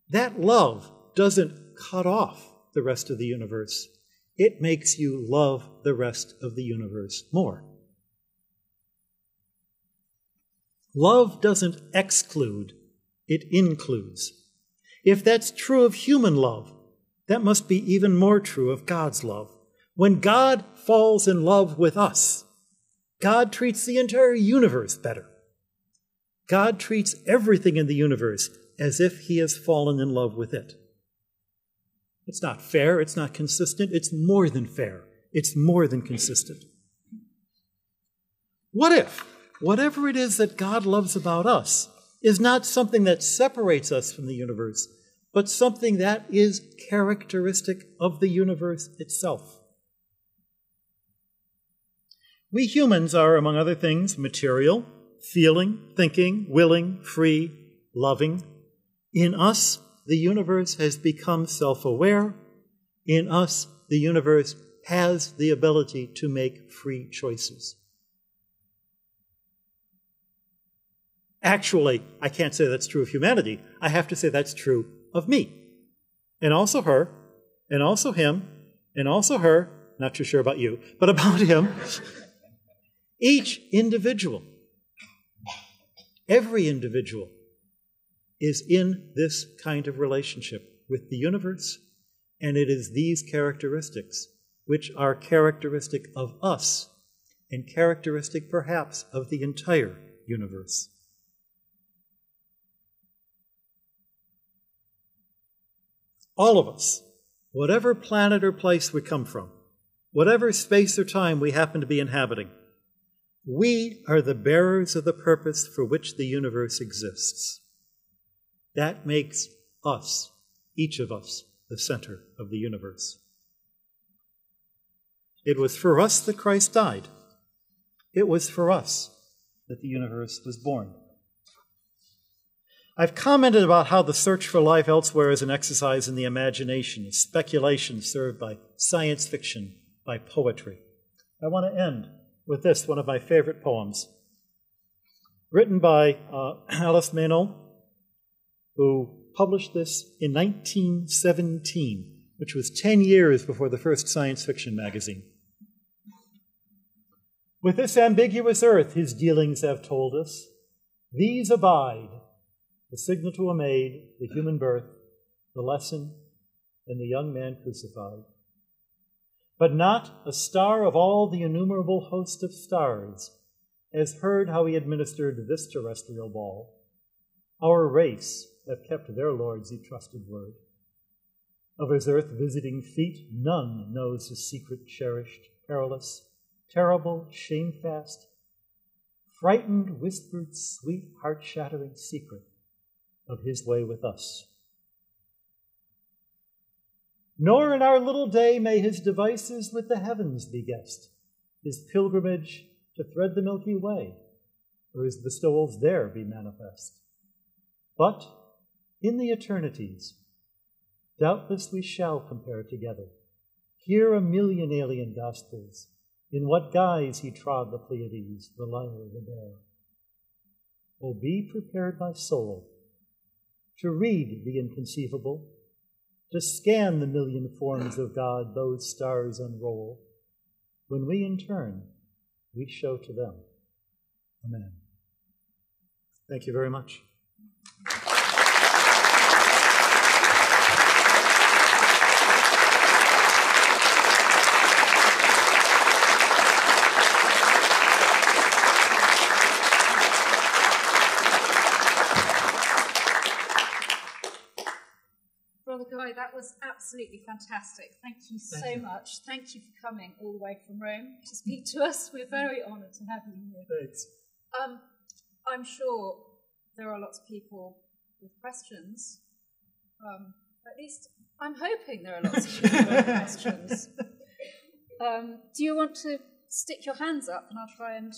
That love doesn't cut off the rest of the universe. It makes you love the rest of the universe more. Love doesn't exclude, it includes. If that's true of human love, that must be even more true of God's love. When God falls in love with us, God treats the entire universe better. God treats everything in the universe as if he has fallen in love with it. It's not fair, it's not consistent, it's more than fair, it's more than consistent. What if whatever it is that God loves about us is not something that separates us from the universe, but something that is characteristic of the universe itself? We humans are, among other things, material, feeling, thinking, willing, free, loving. In us, the universe has become self aware. In us, the universe has the ability to make free choices. Actually, I can't say that's true of humanity. I have to say that's true of me. And also her, and also him, and also her, not too sure about you, but about him. *laughs* Each individual, every individual, is in this kind of relationship with the universe, and it is these characteristics which are characteristic of us and characteristic perhaps of the entire universe. All of us, whatever planet or place we come from, whatever space or time we happen to be inhabiting, we are the bearers of the purpose for which the universe exists. That makes us, each of us, the center of the universe. It was for us that Christ died. It was for us that the universe was born. I've commented about how the search for life elsewhere is an exercise in the imagination, a speculation served by science fiction, by poetry. I want to end with this, one of my favorite poems, written by uh, *clears throat* Alice Meynell, who published this in 1917, which was 10 years before the first science fiction magazine. With this ambiguous earth, his dealings have told us, these abide the signal to a maid, the human birth, the lesson, and the young man crucified. But not a star of all the innumerable host of stars has heard how he administered this terrestrial ball. Our race have kept their Lord's trusted word. Of his earth visiting feet, none knows his secret cherished, perilous, terrible, shamefast, frightened, whispered, sweet, heart shattering secret of his way with us. Nor in our little day may his devices with the heavens be guessed, his pilgrimage to thread the Milky Way, or his bestowals there be manifest. But in the eternities, doubtless we shall compare together, hear a million alien gospels, in what guise he trod the Pleiades, the lyre, the bear. O be prepared, my soul, to read the inconceivable, to scan the million forms of God those stars unroll, when we in turn, we show to them. Amen. Thank you very much. that was absolutely fantastic. Thank you so you. much. Thank you for coming all the way from Rome to speak to us. We're very honoured to have you here. Thanks. Um, I'm sure there are lots of people with questions. Um, at least I'm hoping there are lots of people with *laughs* questions. Um, do you want to stick your hands up and I'll try and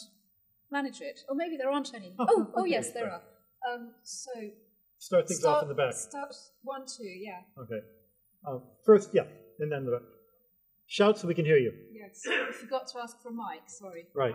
manage it? Or maybe there aren't any. Oh, *laughs* oh, oh yes, there are. Um, so Start things start, off in the back. Start one, two, yeah. Okay. Uh, first, yeah, and then the so we can hear you. Yes. I forgot to ask for a mic, sorry. Right.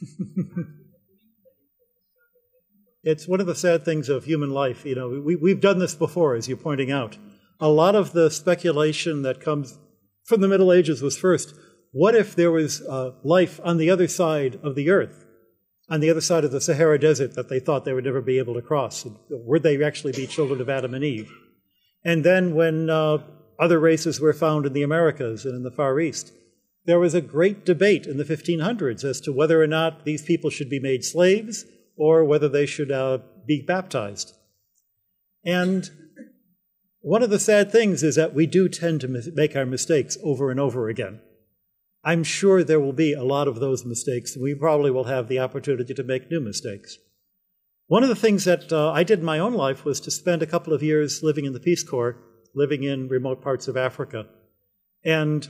*laughs* it's one of the sad things of human life. You know, we, we've done this before, as you're pointing out. A lot of the speculation that comes from the Middle Ages was first, what if there was uh, life on the other side of the earth, on the other side of the Sahara Desert that they thought they would never be able to cross? Would they actually be children of Adam and Eve? And then when uh, other races were found in the Americas and in the Far East, there was a great debate in the 1500s as to whether or not these people should be made slaves or whether they should uh, be baptized. And one of the sad things is that we do tend to make our mistakes over and over again. I'm sure there will be a lot of those mistakes, and we probably will have the opportunity to make new mistakes. One of the things that uh, I did in my own life was to spend a couple of years living in the Peace Corps, living in remote parts of Africa. And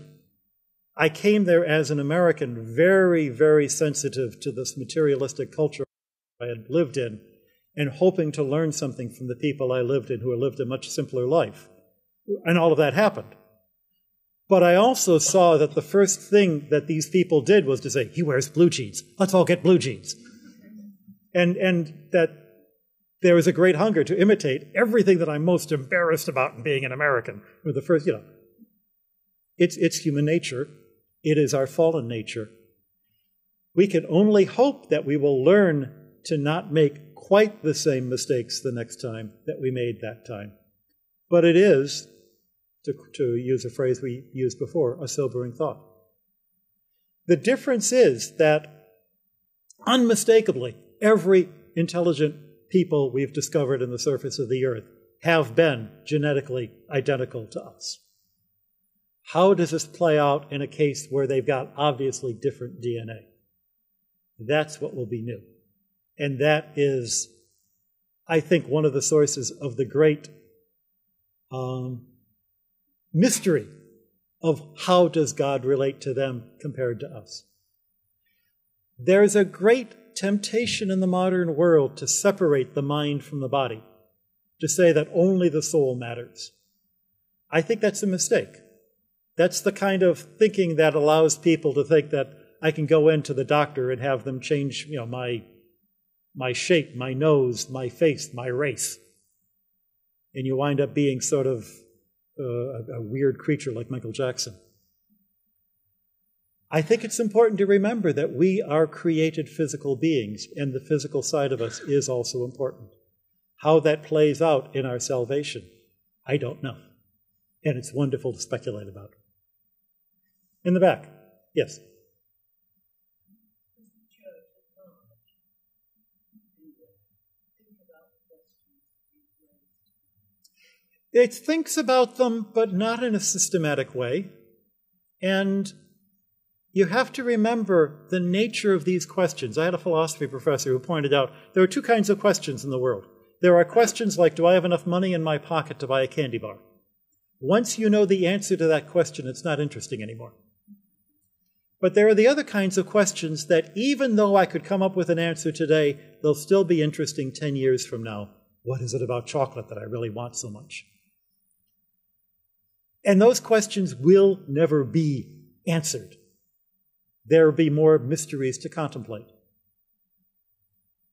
I came there as an American, very, very sensitive to this materialistic culture I had lived in. and hoping to learn something from the people I lived in who had lived a much simpler life. And all of that happened. But I also saw that the first thing that these people did was to say, he wears blue jeans. Let's all get blue jeans. And, and that there was a great hunger to imitate everything that I'm most embarrassed about in being an American. With the first, you know, it's, it's human nature. It is our fallen nature. We can only hope that we will learn to not make quite the same mistakes the next time that we made that time. But it is, to, to use a phrase we used before, a sobering thought. The difference is that unmistakably, every intelligent people we've discovered in the surface of the earth have been genetically identical to us. How does this play out in a case where they've got obviously different DNA? That's what will be new. And that is, I think, one of the sources of the great um, mystery of how does God relate to them compared to us. There's a great temptation in the modern world to separate the mind from the body, to say that only the soul matters. I think that's a mistake. That's the kind of thinking that allows people to think that I can go into the doctor and have them change, you know, my my shape, my nose, my face, my race. And you wind up being sort of uh, a, a weird creature like Michael Jackson. I think it's important to remember that we are created physical beings, and the physical side of us is also important. How that plays out in our salvation, I don't know. And it's wonderful to speculate about. In the back, yes. It thinks about them, but not in a systematic way. And you have to remember the nature of these questions. I had a philosophy professor who pointed out there are two kinds of questions in the world. There are questions like, Do I have enough money in my pocket to buy a candy bar? Once you know the answer to that question, it's not interesting anymore. But there are the other kinds of questions that, even though I could come up with an answer today, they'll still be interesting 10 years from now. What is it about chocolate that I really want so much? And those questions will never be answered. There will be more mysteries to contemplate.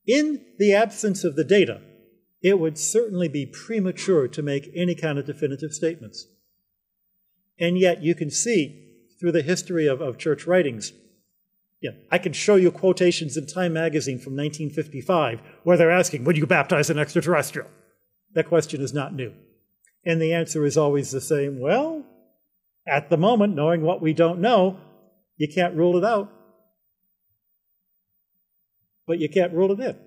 In the absence of the data, it would certainly be premature to make any kind of definitive statements. And yet, you can see through the history of, of church writings, yeah, I can show you quotations in Time magazine from 1955 where they're asking, Would you baptize an extraterrestrial? That question is not new. And the answer is always the same well, at the moment, knowing what we don't know, you can't rule it out. But you can't rule it in.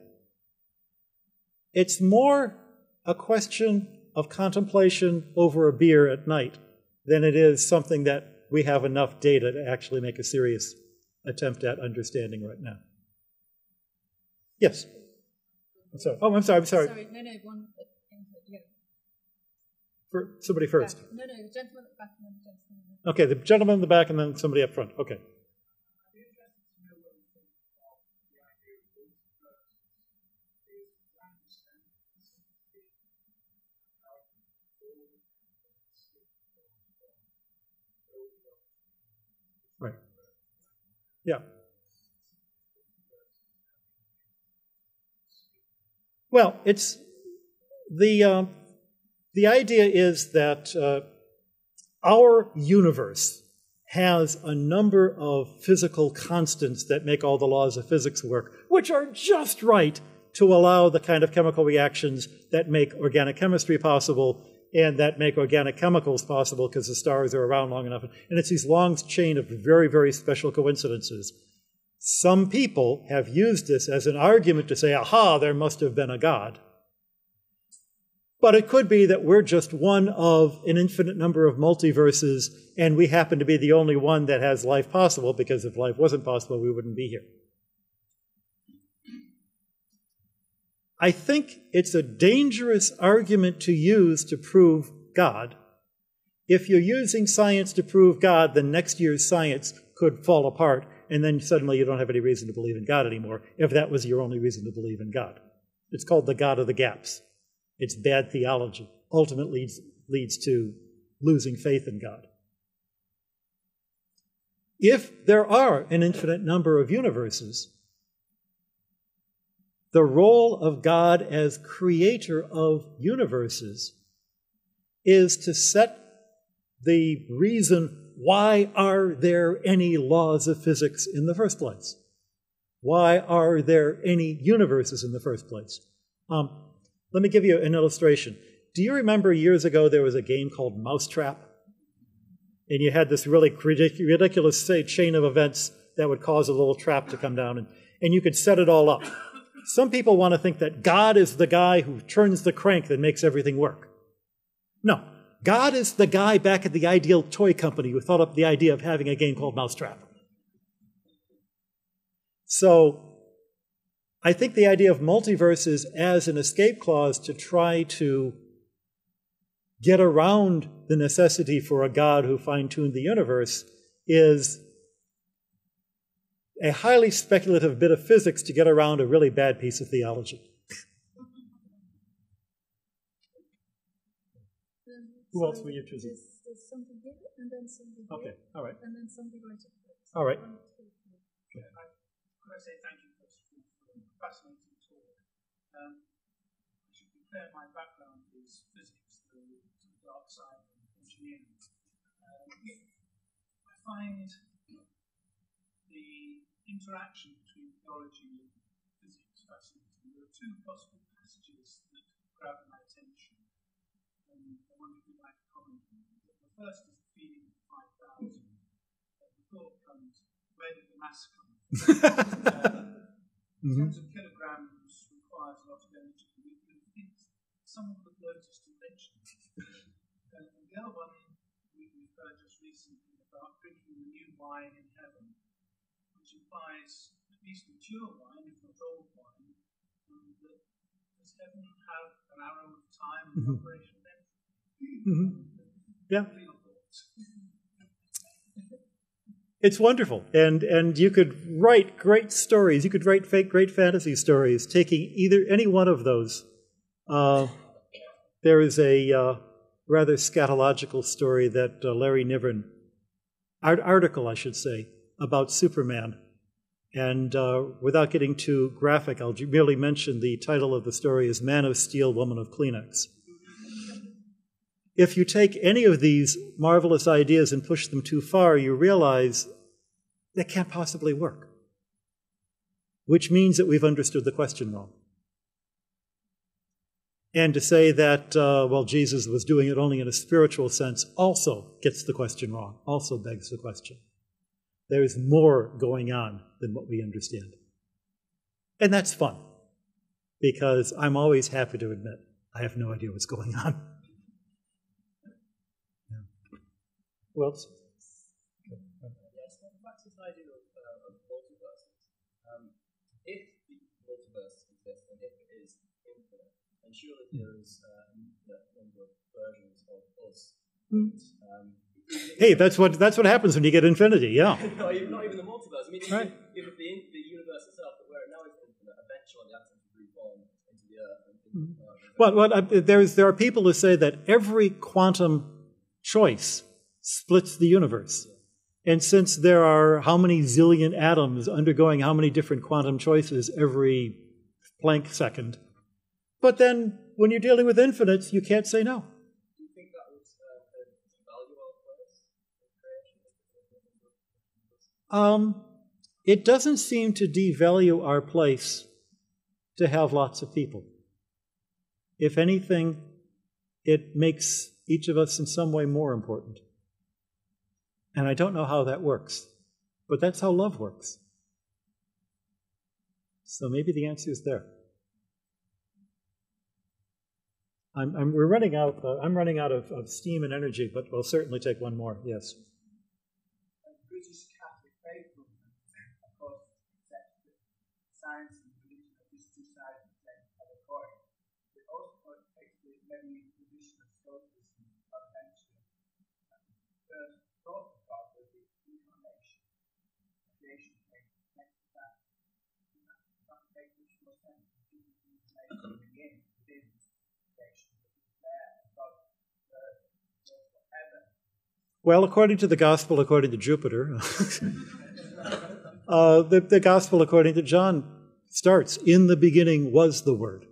It's more a question of contemplation over a beer at night than it is something that we have enough data to actually make a serious attempt at understanding right now. Yes. I'm sorry. Oh, I'm sorry. I'm sorry. Sorry, no, no, one. For somebody first. Back. No, no, the gentleman at the back and then the gentleman. Okay, the gentleman in the back and then somebody up front. Okay. Right. Yeah. Well, it's the. Uh, the idea is that uh, our universe has a number of physical constants that make all the laws of physics work, which are just right to allow the kind of chemical reactions that make organic chemistry possible and that make organic chemicals possible because the stars are around long enough. And it's these long chain of very, very special coincidences. Some people have used this as an argument to say, aha, there must have been a God. But it could be that we're just one of an infinite number of multiverses, and we happen to be the only one that has life possible, because if life wasn't possible, we wouldn't be here. I think it's a dangerous argument to use to prove God. If you're using science to prove God, then next year's science could fall apart, and then suddenly you don't have any reason to believe in God anymore, if that was your only reason to believe in God. It's called the God of the gaps. It's bad theology. Ultimately leads, leads to losing faith in God. If there are an infinite number of universes, the role of God as creator of universes is to set the reason why are there any laws of physics in the first place? Why are there any universes in the first place? Um, let me give you an illustration. Do you remember years ago there was a game called Mousetrap? And you had this really ridiculous chain of events that would cause a little trap to come down, and, and you could set it all up. Some people want to think that God is the guy who turns the crank that makes everything work. No. God is the guy back at the Ideal Toy Company who thought up the idea of having a game called Mousetrap. So, I think the idea of multiverses as an escape clause to try to get around the necessity for a God who fine tuned the universe is a highly speculative bit of physics to get around a really bad piece of theology. Who else were you choosing? There's, there's something here, and then something here, Okay, all right. and then something right up there. All right. One, two, three. Could I say thank you first of all for a fascinating talk? Um, I should be clear, my background is physics, the, the dark side of engineering. Um, I find the interaction between theology and physics fascinating. There are two possible passages that grab my attention, and I wonder if you'd like to comment on them. The first is the feeding of 5,000. The thought comes, where did the mass come from? *laughs* Mhm. Tens of kilograms requires a lot of energy. You would think someone would notice to mention. And the other one we, we've heard just recently about drinking the new wine in heaven, which implies at least mature wine, if not old wine, and that does heaven have an arrow of time and Mhm. operation then? Mhm. Yeah. It's wonderful, and and you could write great stories. You could write fake great fantasy stories, taking either any one of those. Uh, there is a uh, rather scatological story that uh, Larry Niven, art, article I should say, about Superman, and uh, without getting too graphic, I'll merely mention the title of the story is "Man of Steel, Woman of Kleenex." If you take any of these marvelous ideas and push them too far, you realize they can't possibly work. Which means that we've understood the question wrong. And to say that, uh, well, Jesus was doing it only in a spiritual sense also gets the question wrong, also begs the question. There's more going on than what we understand. And that's fun, because I'm always happy to admit I have no idea what's going on. Who else? Yes, well, back to this idea of, uh, of multiverses. Um, if the multiverse exists and if it is infinite, then surely there is uh, an infinite number of versions of us. Um, Hey, that's what that's what happens when you get infinity. Yeah. *laughs* not, even, not even the multiverse. I mean, even, Right. even the, the universe itself, where it now is infinite, eventually the atoms will reform into the Earth. And into, uh, Well, well uh, there's there are people who say that every quantum choice splits the universe, and since there are how many zillion atoms undergoing how many different quantum choices every Planck second, but then when you're dealing with infinites, you can't say no. do you think that would devalue our place? Um, it doesn't seem to devalue our place to have lots of people. If anything, it makes each of us in some way more important. And I don't know how that works, but that's how love works. So maybe the answer is there. I'm, I'm, we're running out. Uh, I'm running out of, of steam and energy, but we'll certainly take one more. Yes. British Catholic faith movement, of course, accepts that science and religion are just two sides of the same of a coin. It also takes the many tradition of Stoicism eventually. The thought about the incarnation, creation thing, next to that. That makes much more sense. than Jesus' incarnation. Well, according to the gospel, according to Jupiter, *laughs* uh, the, the gospel, according to John, starts in the beginning was the Word.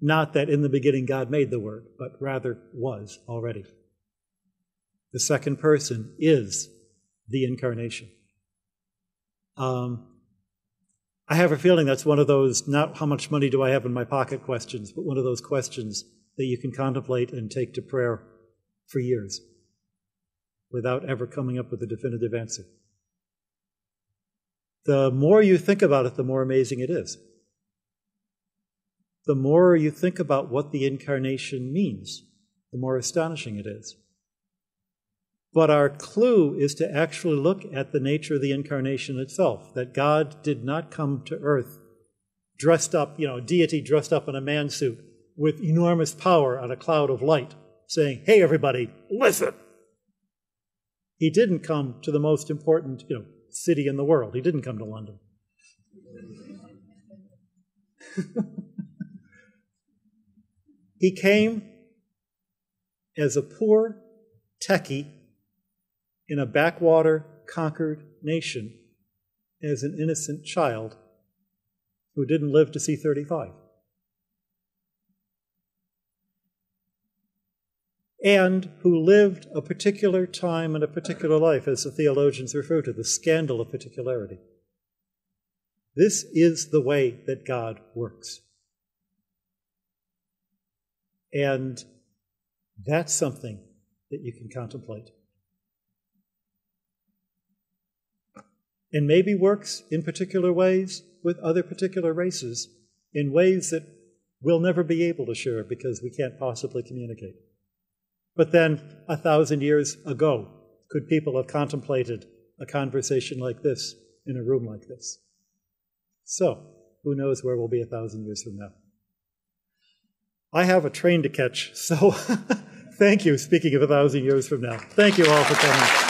Not that in the beginning God made the Word, but rather was already. The second person is the incarnation. Um, I have a feeling that's one of those not how much money do I have in my pocket questions, but one of those questions that you can contemplate and take to prayer for years without ever coming up with a definitive answer. The more you think about it, the more amazing it is. The more you think about what the incarnation means, the more astonishing it is. But our clue is to actually look at the nature of the incarnation itself, that God did not come to earth dressed up, you know, deity dressed up in a man suit with enormous power on a cloud of light, saying, Hey, everybody, listen. He didn't come to the most important, you know, city in the world. He didn't come to London. *laughs* he came as a poor techie in a backwater conquered nation as an innocent child who didn't live to see 35. And who lived a particular time and a particular life, as the theologians refer to, the scandal of particularity. This is the way that God works. And that's something that you can contemplate. and maybe works in particular ways with other particular races in ways that we'll never be able to share because we can't possibly communicate. But then, a thousand years ago, could people have contemplated a conversation like this in a room like this? So, who knows where we'll be a thousand years from now? I have a train to catch, so *laughs* thank you, speaking of a thousand years from now. Thank you all for coming.